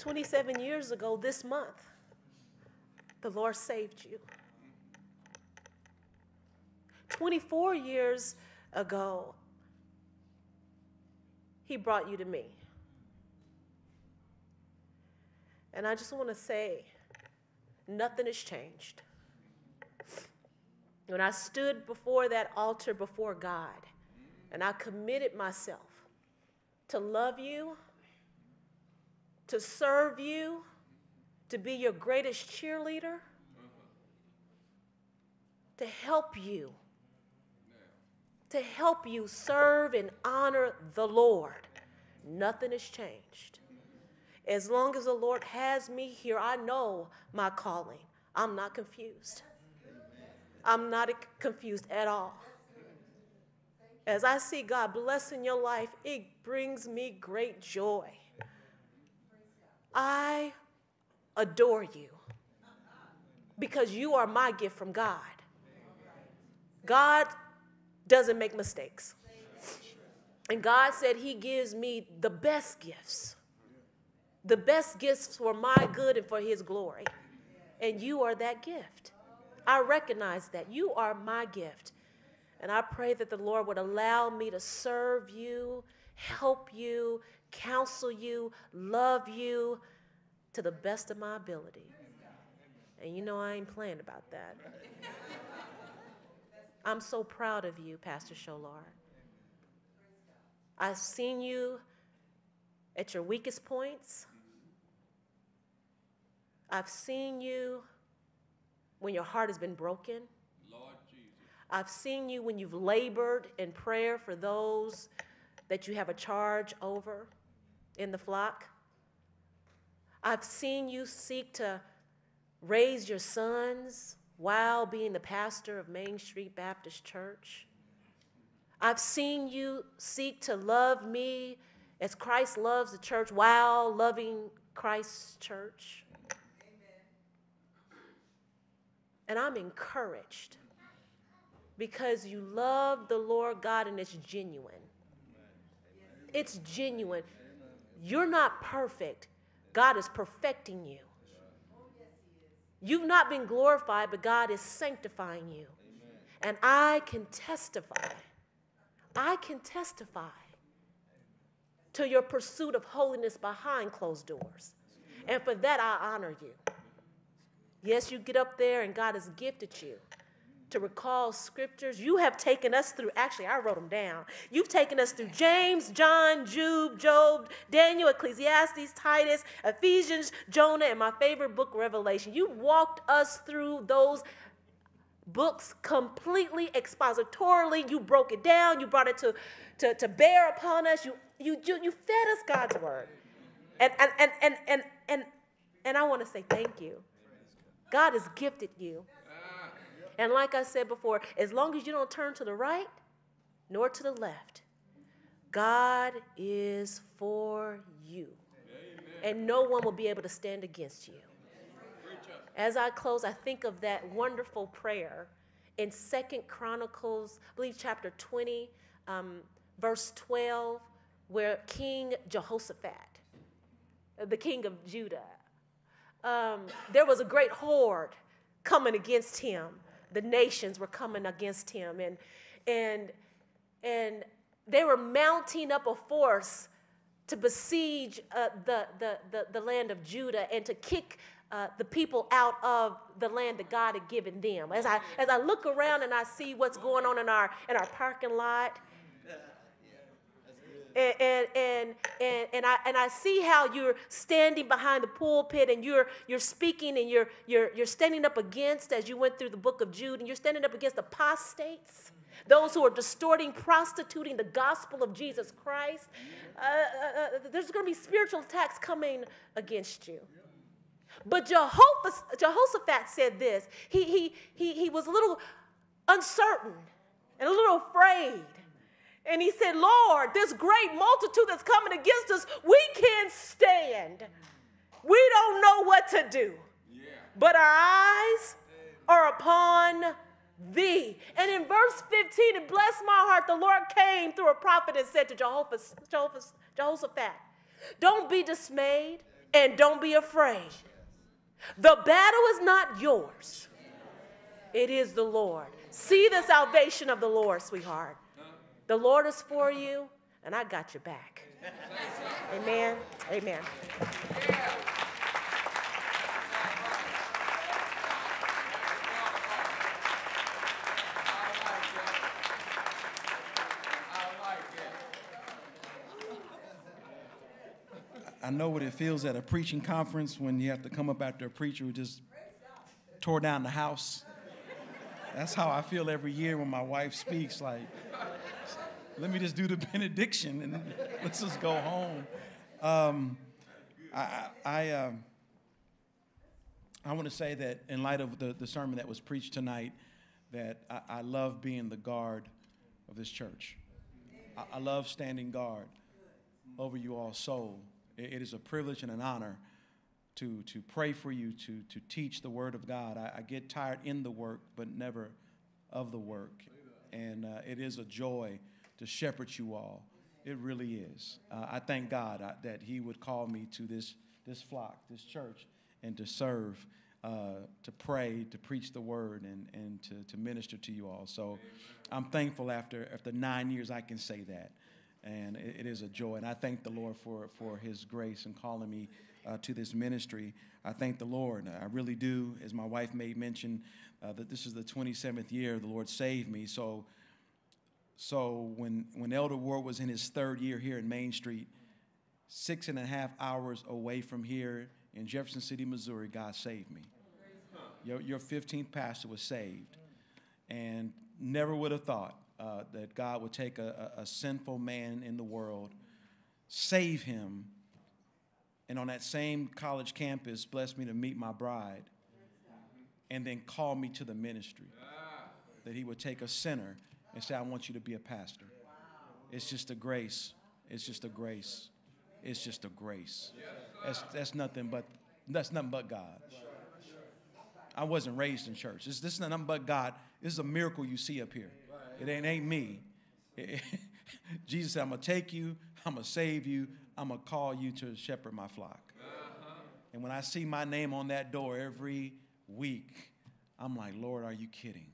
Speaker 25: Twenty-seven years ago this month, the Lord saved you. 24 years ago, He brought you to me. And I just want to say, nothing has changed. when I stood before that altar before God and I committed myself to love you, to serve you, to be your greatest cheerleader, to help you, to help you serve and honor the Lord. Nothing has changed. As long as the Lord has me here, I know my calling. I'm not confused. I'm not confused at all. As I see God blessing your life, it brings me great joy. I adore you because you are my gift from God. God doesn't make mistakes. And God said He gives me the best gifts. The best gifts for my good and for His glory. And you are that gift. I recognize that. You are my gift. And I pray that the Lord would allow me to serve you, help you, counsel you, love you to the best of my ability. And you know I ain't playing about that. I'm so proud of you, Pastor Sholar. I've seen you at your weakest points. I've seen you when your heart has been broken. I've seen you when you've labored in prayer for those that you have a charge over in the flock. I've seen you seek to raise your sons while being the pastor of Main Street Baptist Church. I've seen you seek to love me as Christ loves the church while loving Christ's church. Amen. And I'm encouraged because you love the Lord God and it's genuine. It's genuine. You're not perfect, God is perfecting you. You've not been glorified, but God is sanctifying you. And I can testify, I can testify to your pursuit of holiness behind closed doors. And for that, I honor you. Yes, you get up there and God has gifted you to recall scriptures. You have taken us through, actually, I wrote them down. You've taken us through James, John, Jude, Job, Daniel, Ecclesiastes, Titus, Ephesians, Jonah, and my favorite book, Revelation. You walked us through those books completely expositorily. You broke it down, you brought it to, to, to bear upon us. You, you, you, you fed us God's word. And, and, and, and, and, and, and I want to say thank you. God has gifted you. And like I said before, as long as you don't turn to the right nor to the left, God is for you. And no one will be able to stand against you. As I close, I think of that wonderful prayer in Second Chronicles, I believe chapter 20, um, verse 12, where King Jehoshaphat, the king of Judah, um, there was a great horde coming against him. The nations were coming against him, and and and they were mounting up a force to besiege uh, the, the, the, the land of Judah and to kick uh, the people out of the land that God had given them. As I, as I look around and I see what's going on in our, in our parking lot, and, and, and, and, and, I, and I see how you're standing behind the pulpit and you're, you're speaking and you're, you're, you're standing up against, as you went through the book of Jude, and you're standing up against apostates, those who are distorting, prostituting the gospel of Jesus Christ. Uh, uh, uh, there's going to be spiritual attacks coming against you. But Jehoshaphat, Jehoshaphat said this. He, he, he, he was a little uncertain and a little afraid. And he said, Lord, this great multitude that's coming against us, we can't stand. We don't know what to do. But our eyes are upon thee. And in verse 15, it blessed my heart. The Lord came through a prophet and said to Jehoshaphat Don't be dismayed and don't be afraid. The battle is not yours, it is the Lord. See the salvation of the Lord, sweetheart. The Lord is for you, and I got your back. Amen. Amen.
Speaker 24: I know what it feels at a preaching conference when you have to come up after a preacher who just tore down the house. That's how I feel every year when my wife speaks. Like, let me just do the benediction and let's just go home. Um, I, I, um, I want to say that in light of the, the sermon that was preached tonight, that I, I love being the guard of this church. I, I love standing guard over you all soul. It, it is a privilege and an honor to, to pray for you, to, to teach the Word of God. I, I get tired in the work, but never of the work. And uh, it is a joy to shepherd you all. It really is. Uh, I thank God uh, that He would call me to this, this flock, this church, and to serve, uh, to pray, to preach the Word, and, and to, to minister to you all. So I'm thankful after, after nine years I can say that. And it, it is a joy. And I thank the Lord for, for His grace in calling me uh, to this ministry. I thank the Lord. I really do. As my wife made mention, uh, that this is the 27th year the Lord saved me. So, so when, when Elder Ward was in his third year here in Main Street, six and a half hours away from here in Jefferson City, Missouri, God saved me. Your, your 15th pastor was saved. And never would have thought uh, that God would take a, a, a sinful man in the world, save him, and on that same college campus, bless me to meet my bride, and then call me to the ministry. That he would take a sinner and say, I want you to be a pastor. It's just a grace. It's just a grace. It's just a grace. That's, that's nothing but that's nothing but God. I wasn't raised in church. This, this is nothing but God. This is a miracle you see up here. It ain't, ain't me. Jesus said, I'm going to take you, I'm going to save you, I'm going to call you to shepherd my flock. And when I see my name on that door every week, I'm like, Lord, are you kidding?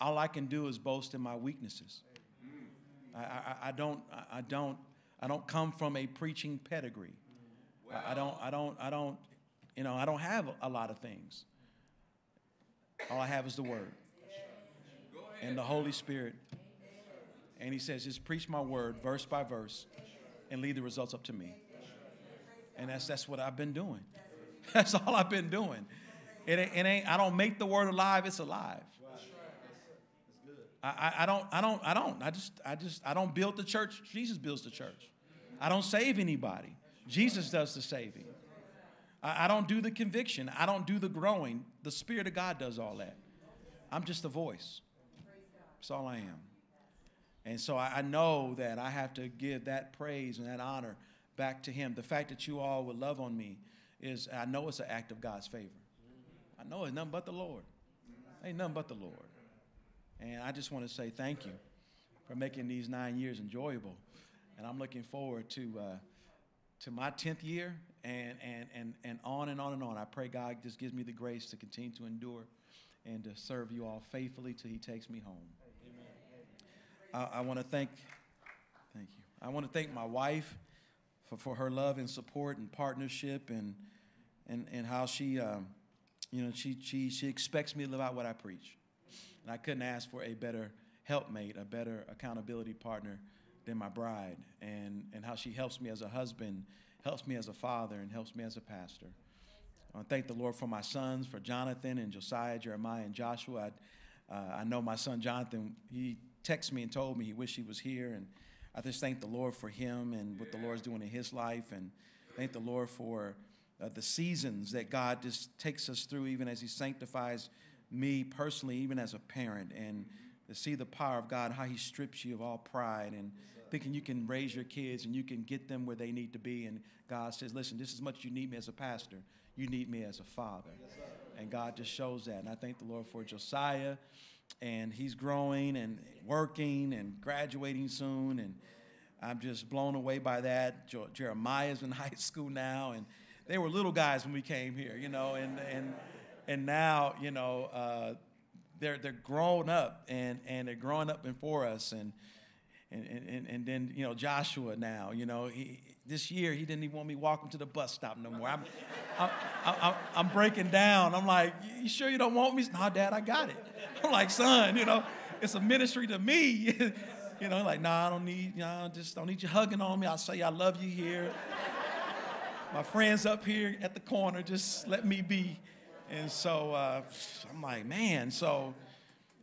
Speaker 24: All I can do is boast in my weaknesses. I, I, I don't, I don't, I don't come from a preaching pedigree. I, I don't, I don't, I don't, you know, I don't have a lot of things. All I have is the Word and the Holy Spirit. And He says, just preach my word verse by verse and leave the results up to me. And that's, that's what I've been doing. That's all I've been doing. It ain't, it ain't, I don't make the word alive, it's alive. I, I, don't, I don't, I don't. I just, I just, I don't build the church. Jesus builds the church. I don't save anybody. Jesus does the saving. I, I don't do the conviction. I don't do the growing. The Spirit of God does all that. I'm just a voice. That's all I am. And so I, I know that I have to give that praise and that honor back to Him. The fact that you all would love on me is, I know it's an act of God's favor. I know it's nothing but the Lord. Ain't nothing but the Lord. And I just want to say thank you for making these nine years enjoyable. And I'm looking forward to, uh, to my 10th year and, and, and, and on and on and on. I pray God just gives me the grace to continue to endure and to serve you all faithfully till He takes me home. I, I want to thank, thank you. I want to thank my wife for, for her love and support and partnership and, and, and how she, um, you know, she, she, she expects me to live out what I preach. And I couldn't ask for a better helpmate, a better accountability partner than my bride, and, and how she helps me as a husband, helps me as a father, and helps me as a pastor. I want to thank the Lord for my sons, for Jonathan and Josiah, Jeremiah, and Joshua. I, uh, I know my son Jonathan, he texted me and told me he wished he was here, and I just thank the Lord for him and what the Lord's doing in his life, and thank the Lord for uh, the seasons that God just takes us through, even as He sanctifies me personally, even as a parent, and to see the power of God, how He strips you of all pride and thinking you can raise your kids and you can get them where they need to be. And God says, Listen, this is much you need me as a pastor, you need me as a father. And God just shows that. And I thank the Lord for Josiah. And he's growing and working and graduating soon. And I'm just blown away by that. Jeremiah's in high school now. And they were little guys when we came here, you know. And, and, and now, you know, uh, they're, they're grown up and, and they're growing up before us. And, and, and, and then, you know, Joshua now, you know, he, this year he didn't even want me walking to the bus stop no more. I'm, I'm, I'm, I'm breaking down. I'm like, you sure you don't want me? No, Dad, I got it. I'm like, son, you know, it's a ministry to me. You know, like, nah, I don't need, you know, just don't need you hugging on me. I'll say I love you here. My friends up here at the corner, just let me be. And so uh, I'm like, man, so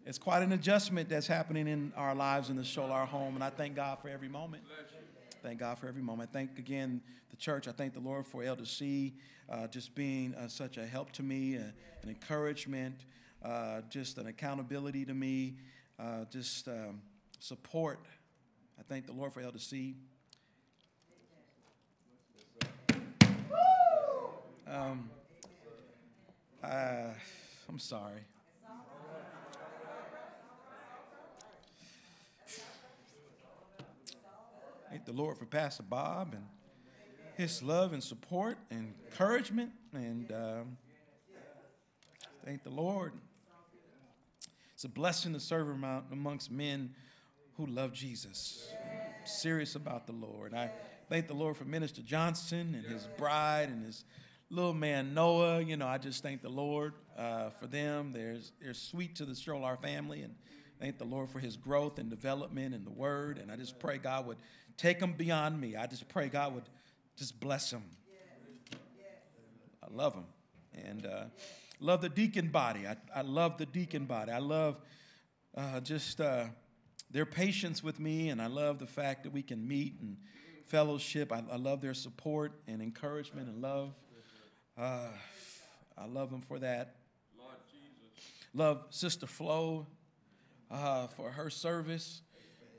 Speaker 24: it's quite an adjustment that's happening in our lives in the Sholar home. And I thank God for every moment. Thank God for every moment. Thank again the church. I thank the Lord for Elder C, uh, just being uh, such a help to me, uh, an encouragement, uh, just an accountability to me, uh, just um, support. I thank the Lord for Elder C. Um, uh, I'm sorry. Thank the Lord for Pastor Bob and his love and support and encouragement. And um, thank the Lord. It's a blessing to serve among- amongst men who love Jesus, serious about the Lord. I thank the Lord for Minister Johnson and his bride and his little man Noah. You know, I just thank the Lord uh, for them. They're, they're sweet to the Sholar family. And thank the Lord for his growth and development in the word. And I just pray God would take them beyond me. I just pray God would just bless them. I love them. And uh, love the deacon body. I, I love the deacon body. I love uh, just uh, their patience with me, and I love the fact that we can meet and fellowship. I, I love their support and encouragement and love. Uh, I love them for that. Love Sister Flo uh, for her service.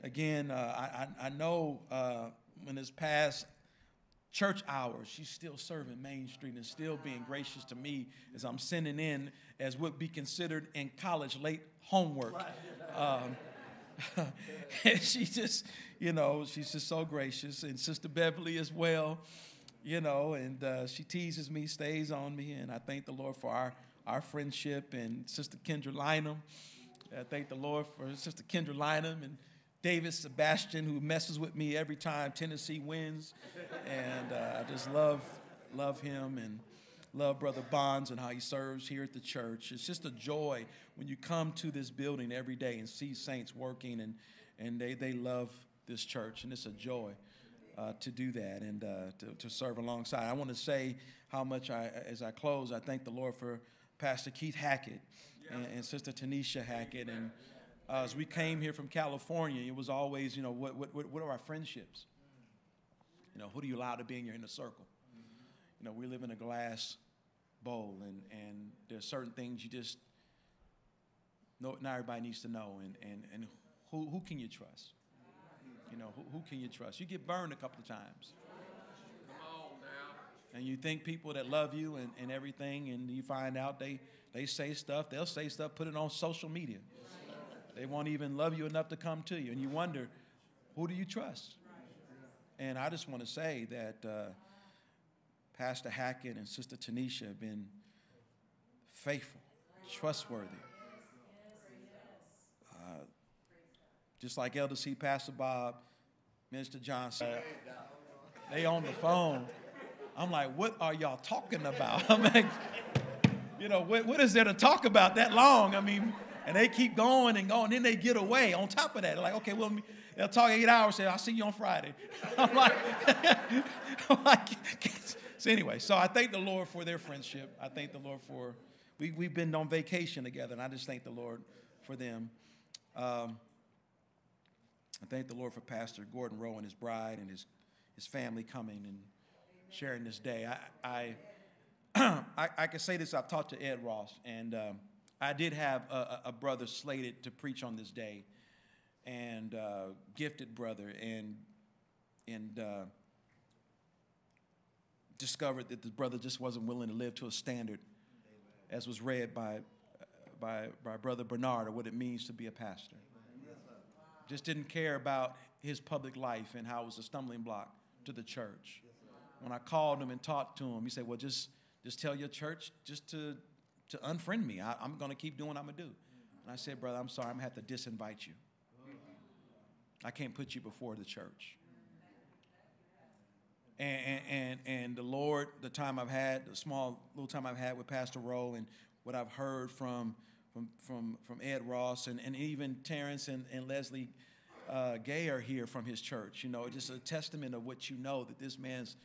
Speaker 24: Again, uh, I, I, know uh, when it's past church hours, she's still serving Main Street and still being gracious to me as I'm sending in as would be considered in college late homework. Um, and she just, you know, she's just so gracious. And Sister Beverly as well, you know, and uh, she teases me, stays on me. And I thank the Lord for our, our friendship. And Sister Kendra Lynham, I thank the Lord for Sister Kendra Lynham and David Sebastian, who messes with me every time Tennessee wins. And uh, I just love, love him and love Brother Bonds and how he serves here at the church. It's just a joy when you come to this building every day and see saints working and, and they, they love this church. And it's a joy uh, to do that and uh, to, to serve alongside. I want to say how much I, as I close, I thank the Lord for Pastor Keith Hackett and, and Sister Tanisha Hackett. And uh, as we came here from California, it was always, you know, what, what, what are our friendships? You know, who do you allow to be in your inner circle? You know, we live in a glass bowl, and, and there's certain things you just, no, not everybody needs to know. And, and, and who, who can you trust? You know, who, who can you trust? You get burned a couple of times. And you think people that love you and, and everything, and you find out they, they say stuff, they'll say stuff, put it on social media. They won't even love you enough to come to you. And you wonder, who do you trust? And I just want to say that uh, Pastor Hackett and Sister Tanisha have been faithful, trustworthy. Uh, just like Elder C. Pastor Bob, Minister Johnson, they on the phone. I'm like, what are y'all talking about? I'm like, you know, what, what is there to talk about that long? I mean, and they keep going and going. Then they get away. On top of that, they're like, okay, well, they'll talk eight hours. Say, I'll see you on Friday. I'm like, I'm like so anyway, so I thank the Lord for their friendship. I thank the Lord for, we, we've been on vacation together, and I just thank the Lord for them. Um, I thank the Lord for Pastor Gordon Rowe and his bride and his, his family coming and sharing this day. I, I, I, I can say this, I've talked to Ed Ross, and um, I did have a, a, brother slated to preach on this day, and uh, gifted brother, and, and uh, discovered that the brother just wasn't willing to live to a standard, as was read by, by, by Brother Bernard, or what it means to be a pastor. Just didn't care about his public life and how it was a stumbling block to the church. When I called him and talked to him, he said, Well, just, just tell your church just to, to unfriend me. I, am going to keep doing what I'm going to do. And I said, Brother, I'm sorry, I'm going to have to disinvite you. I can't put you before the church. And, and, and the Lord, the time I've had, the small little time I've had with Pastor Rowe, and what I've heard from, from, from, from Ed Ross and, and even Terrence and, and Leslie uh, Gay are here from his church. You know, just a testament of what you know that this man's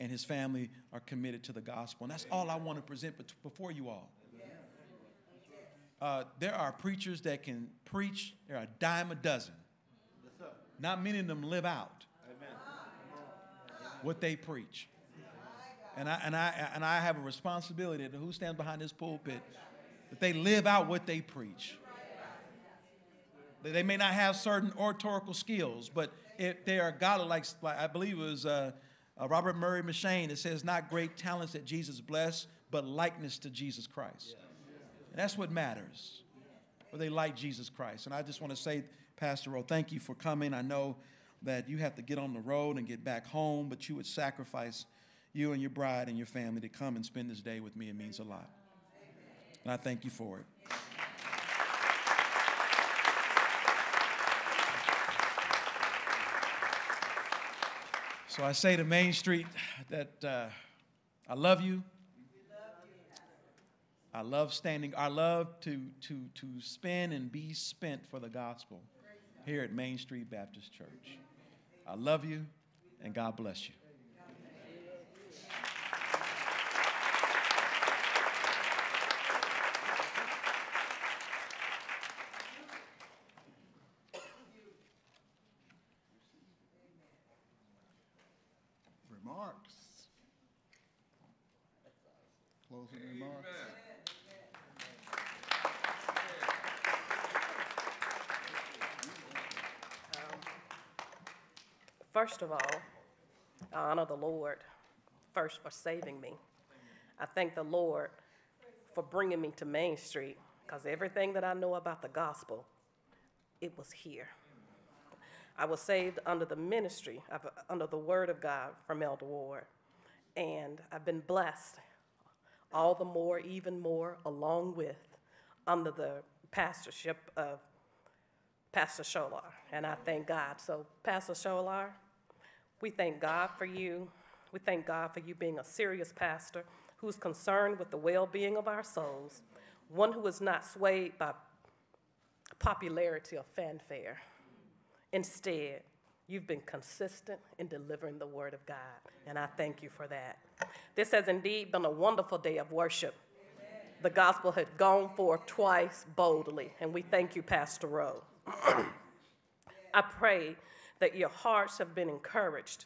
Speaker 24: and his family are committed to the gospel. And that's all I want to present before you all. Uh, there are preachers that can preach, there are a dime a dozen. Not many of them live out what they preach. And I, and, I, and I have a responsibility to who stands behind this pulpit that they live out what they preach. They- may not have certain oratorical skills, but if they are godly, like, like I believe it was uh, uh, Robert Murray M'Cheyne it says, not great talents that Jesus blessed, but likeness to Jesus Christ. And that's what matters. Or they like Jesus Christ. And I just want to say, Pastor Rowe, thank you for coming. I know that you have to get on the road and get back home, but you would sacrifice you and your bride and your family to come and spend this day with me. It means a lot. And I thank you for it. So I say to Main Street that uh, I love you. I love standing, I love to, to, to spend and be spent for the gospel here at Main Street Baptist Church. I love you and God bless you.
Speaker 7: Remarks. Closing remarks.
Speaker 26: First of all, I honor the Lord first for saving me. I thank the Lord for bringing me to Main Street because everything that I know about the gospel, it was here. I was saved under the ministry, of, under the word of God from Elder Ward, and I've been blessed all the more, even more, along with under the pastorship of Pastor Sholar, and I thank God. So, Pastor Sholar, we thank God for you. We thank God for you being a serious pastor who's concerned with the well being of our souls, one who is not swayed by popularity or fanfare. Instead, you've been consistent in delivering the word of God, and I thank you for that. This has indeed been a wonderful day of worship. The gospel had gone forth twice boldly, and we thank you, Pastor Rowe. I pray that your hearts have been encouraged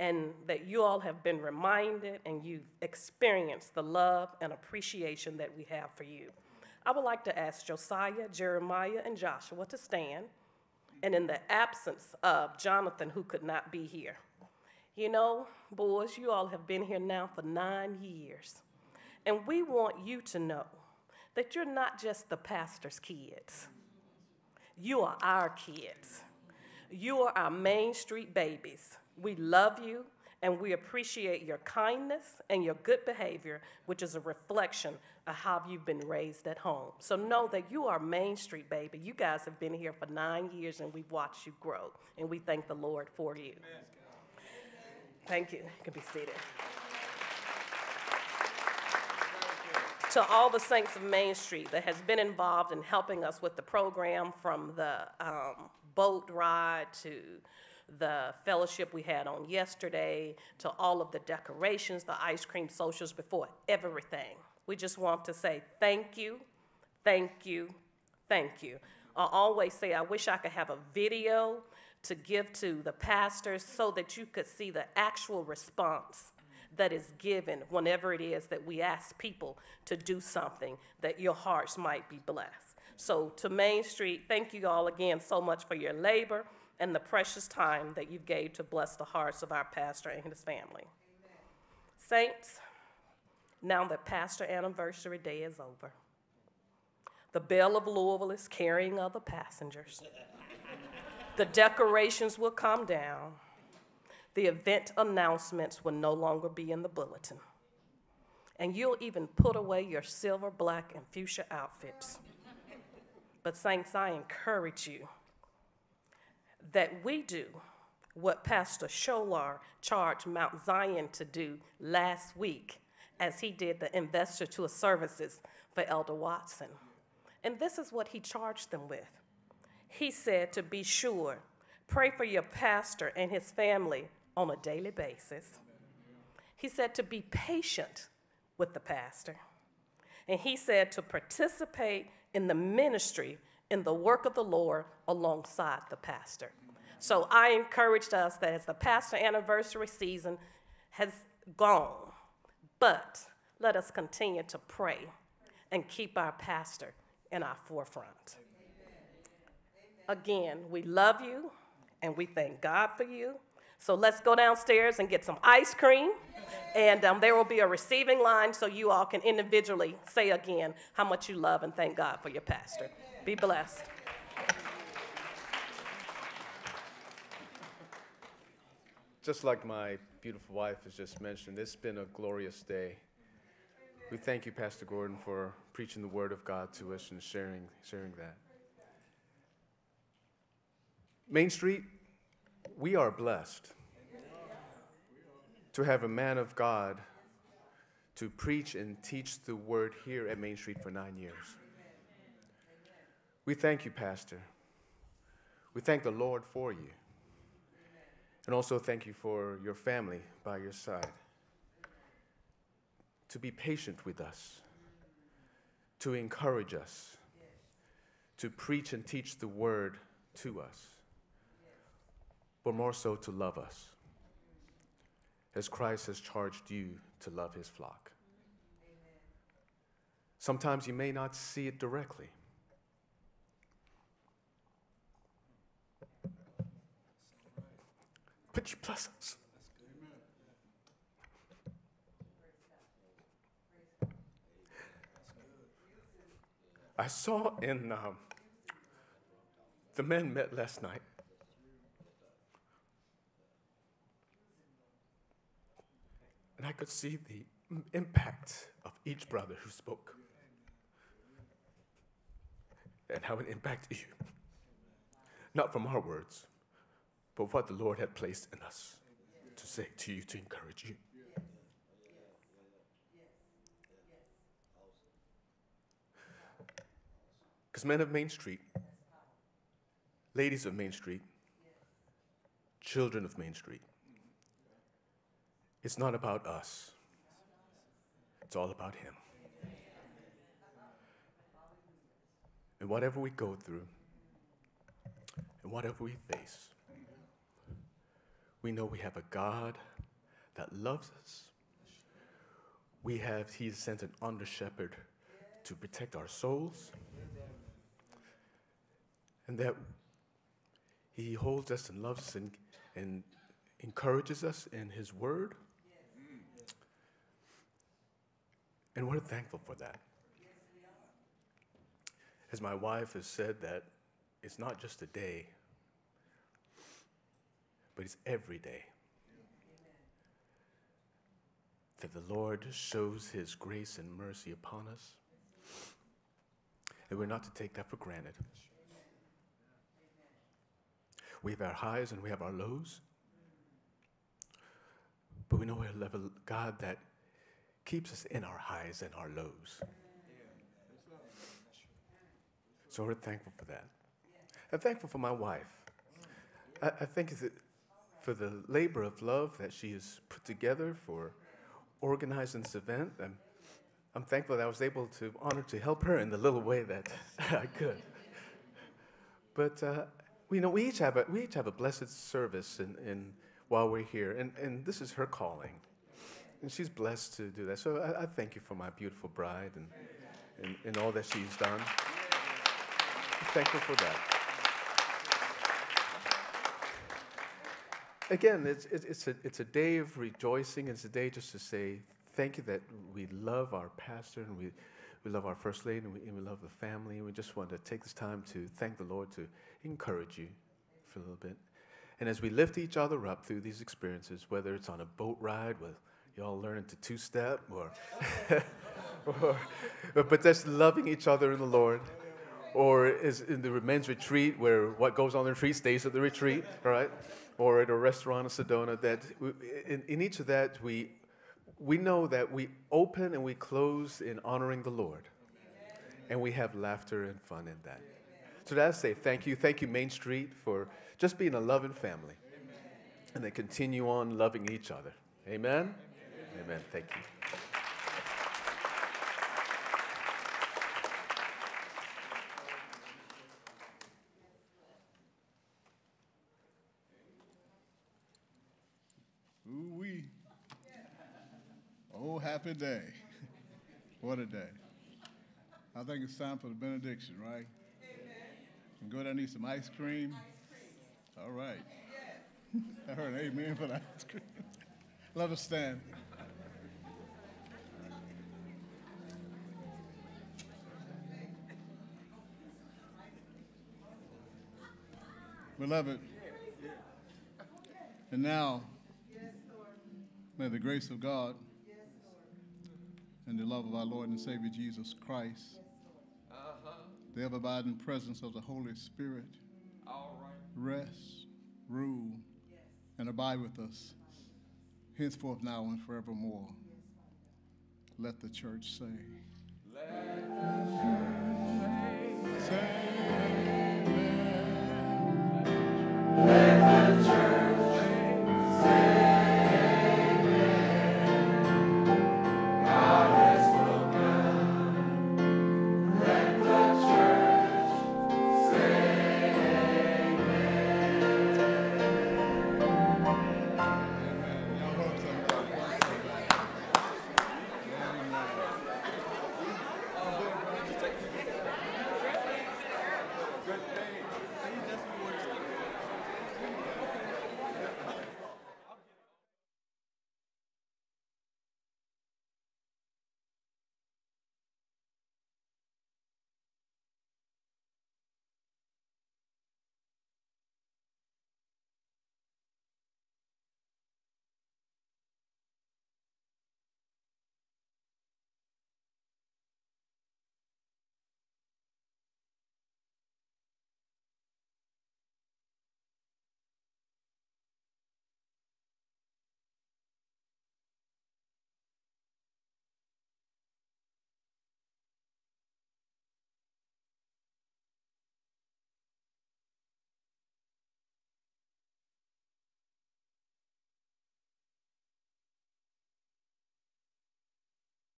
Speaker 26: and that you all have been reminded and you've experienced the love and appreciation that we have for you. I would like to ask Josiah, Jeremiah, and Joshua to stand. And in the absence of Jonathan, who could not be here, you know, boys, you all have been here now for nine years. And we want you to know that you're not just the pastor's kids. You are our kids. You are our Main Street babies. We love you and we appreciate your kindness and your good behavior, which is a reflection of how you've been raised at home. So know that you are Main Street baby. You guys have been here for nine years and we've watched you grow, and we thank the Lord for you. Thank you. You can be seated. to all the saints of Main Street that has been involved in helping us with the program from the um, boat ride to the fellowship we had on yesterday to all of the decorations, the ice cream socials before everything. We just want to say thank you, thank you, thank you. I always say I wish I could have a video to give to the pastors so that you could see the actual response that is given whenever it is that we ask people to do something that your hearts might be blessed. So, to Main Street, thank you all again so much for your labor and the precious time that you gave to bless the hearts of our pastor and his family. Saints, now that Pastor Anniversary Day is over, the Belle of Louisville is carrying other passengers. the decorations will come down the event announcements will no longer be in the bulletin. And you'll even put away your silver, black, and fuchsia outfits. But, Saints, I encourage you that we do what Pastor Sholar charged Mount Zion to do last week as he did the investor services for Elder Watson. And this is what he charged them with he said to be sure, pray for your pastor and his family on a daily basis. He said to be patient with the pastor. And he said to participate in the ministry, in the work of the Lord alongside the pastor. So I encouraged us that as the pastor anniversary season has gone, but let us continue to pray and keep our pastor in our forefront. Again, we love you and we thank God for you. So let's go downstairs and get some ice cream. And um, there will be a receiving line so you all can individually say again how much you love and thank God for your pastor. Be blessed.
Speaker 27: Just like my beautiful wife has just mentioned, it's been a glorious day. We thank you, Pastor Gordon, for preaching the word of God to us and sharing, sharing that. Main Street, we are blessed to have a man of God to preach and teach the word here at Main Street for nine years. We thank you, Pastor. We thank the Lord for you. And also thank you for your family by your side. To be patient with us, to encourage us, to preach and teach the word to us, but more so to love us, as Christ has charged you to love his flock. Sometimes you may not see it directly. But you bless us. I saw in um, the men met last night. And I could see the impact of each brother who spoke and how it impacted you. Not from our words, but what the Lord had placed in us to say to you, to encourage you. Because men of Main Street, ladies of Main Street, children of Main Street, it's not about us, it's all about Him. And whatever we go through, and whatever we face, we know we have a God that loves us. We have, He has sent an under shepherd to protect our souls. And that He holds us and loves us and, and encourages us in His word. And we're thankful for that. As my wife has said, that it's not just a day, but it's every day. That the Lord shows His grace and mercy upon us. And we're not to take that for granted. We have our highs and we have our lows. But we know we have a God that keeps us in our highs and our lows. So we're thankful for that. I'm thankful for my wife. I, I think for the labor of love that she has put together for organizing this event. I'm, I'm thankful that I was able to honor to help her in the little way that I could. But uh, we know we each have a, we each have a blessed service in, in, while we're here, and, and this is her calling. And she's blessed to do that. So I, I thank you for my beautiful bride and, and, and all that she's done. I'm thankful for that. again, it's, it's, a, it's a day of rejoicing. It's a day just to say thank you that we love our pastor and we, we love our first lady and we, and we love the family. We just want to take this time to thank the Lord to encourage you for a little bit. And as we lift each other up through these experiences, whether it's on a boat ride with y'all learning to two step or, or, but just loving each other in the Lord or is in the men's retreat where what goes on the retreat stays at the retreat, right? Or at a restaurant in Sedona, that we, in, in each of that, we, we know that we open and we close in honoring the Lord. And we have laughter and fun in that. So that I say thank you. Thank you, Main Street, for just being a loving family. And then continue on loving each other. Amen? Amen. Thank you.
Speaker 7: Ooh wee. Oh, happy day. What a day. I think it's time for the benediction, right? And go down and eat some ice cream. All right. I heard amen for the ice cream. Let us stand. Beloved, and now, may the grace of God and the love of our Lord and Savior Jesus Christ, the ever abiding presence of the Holy Spirit, rest, rule, and abide with us henceforth, now, and forevermore. Let the church say, Let the church say, Amen.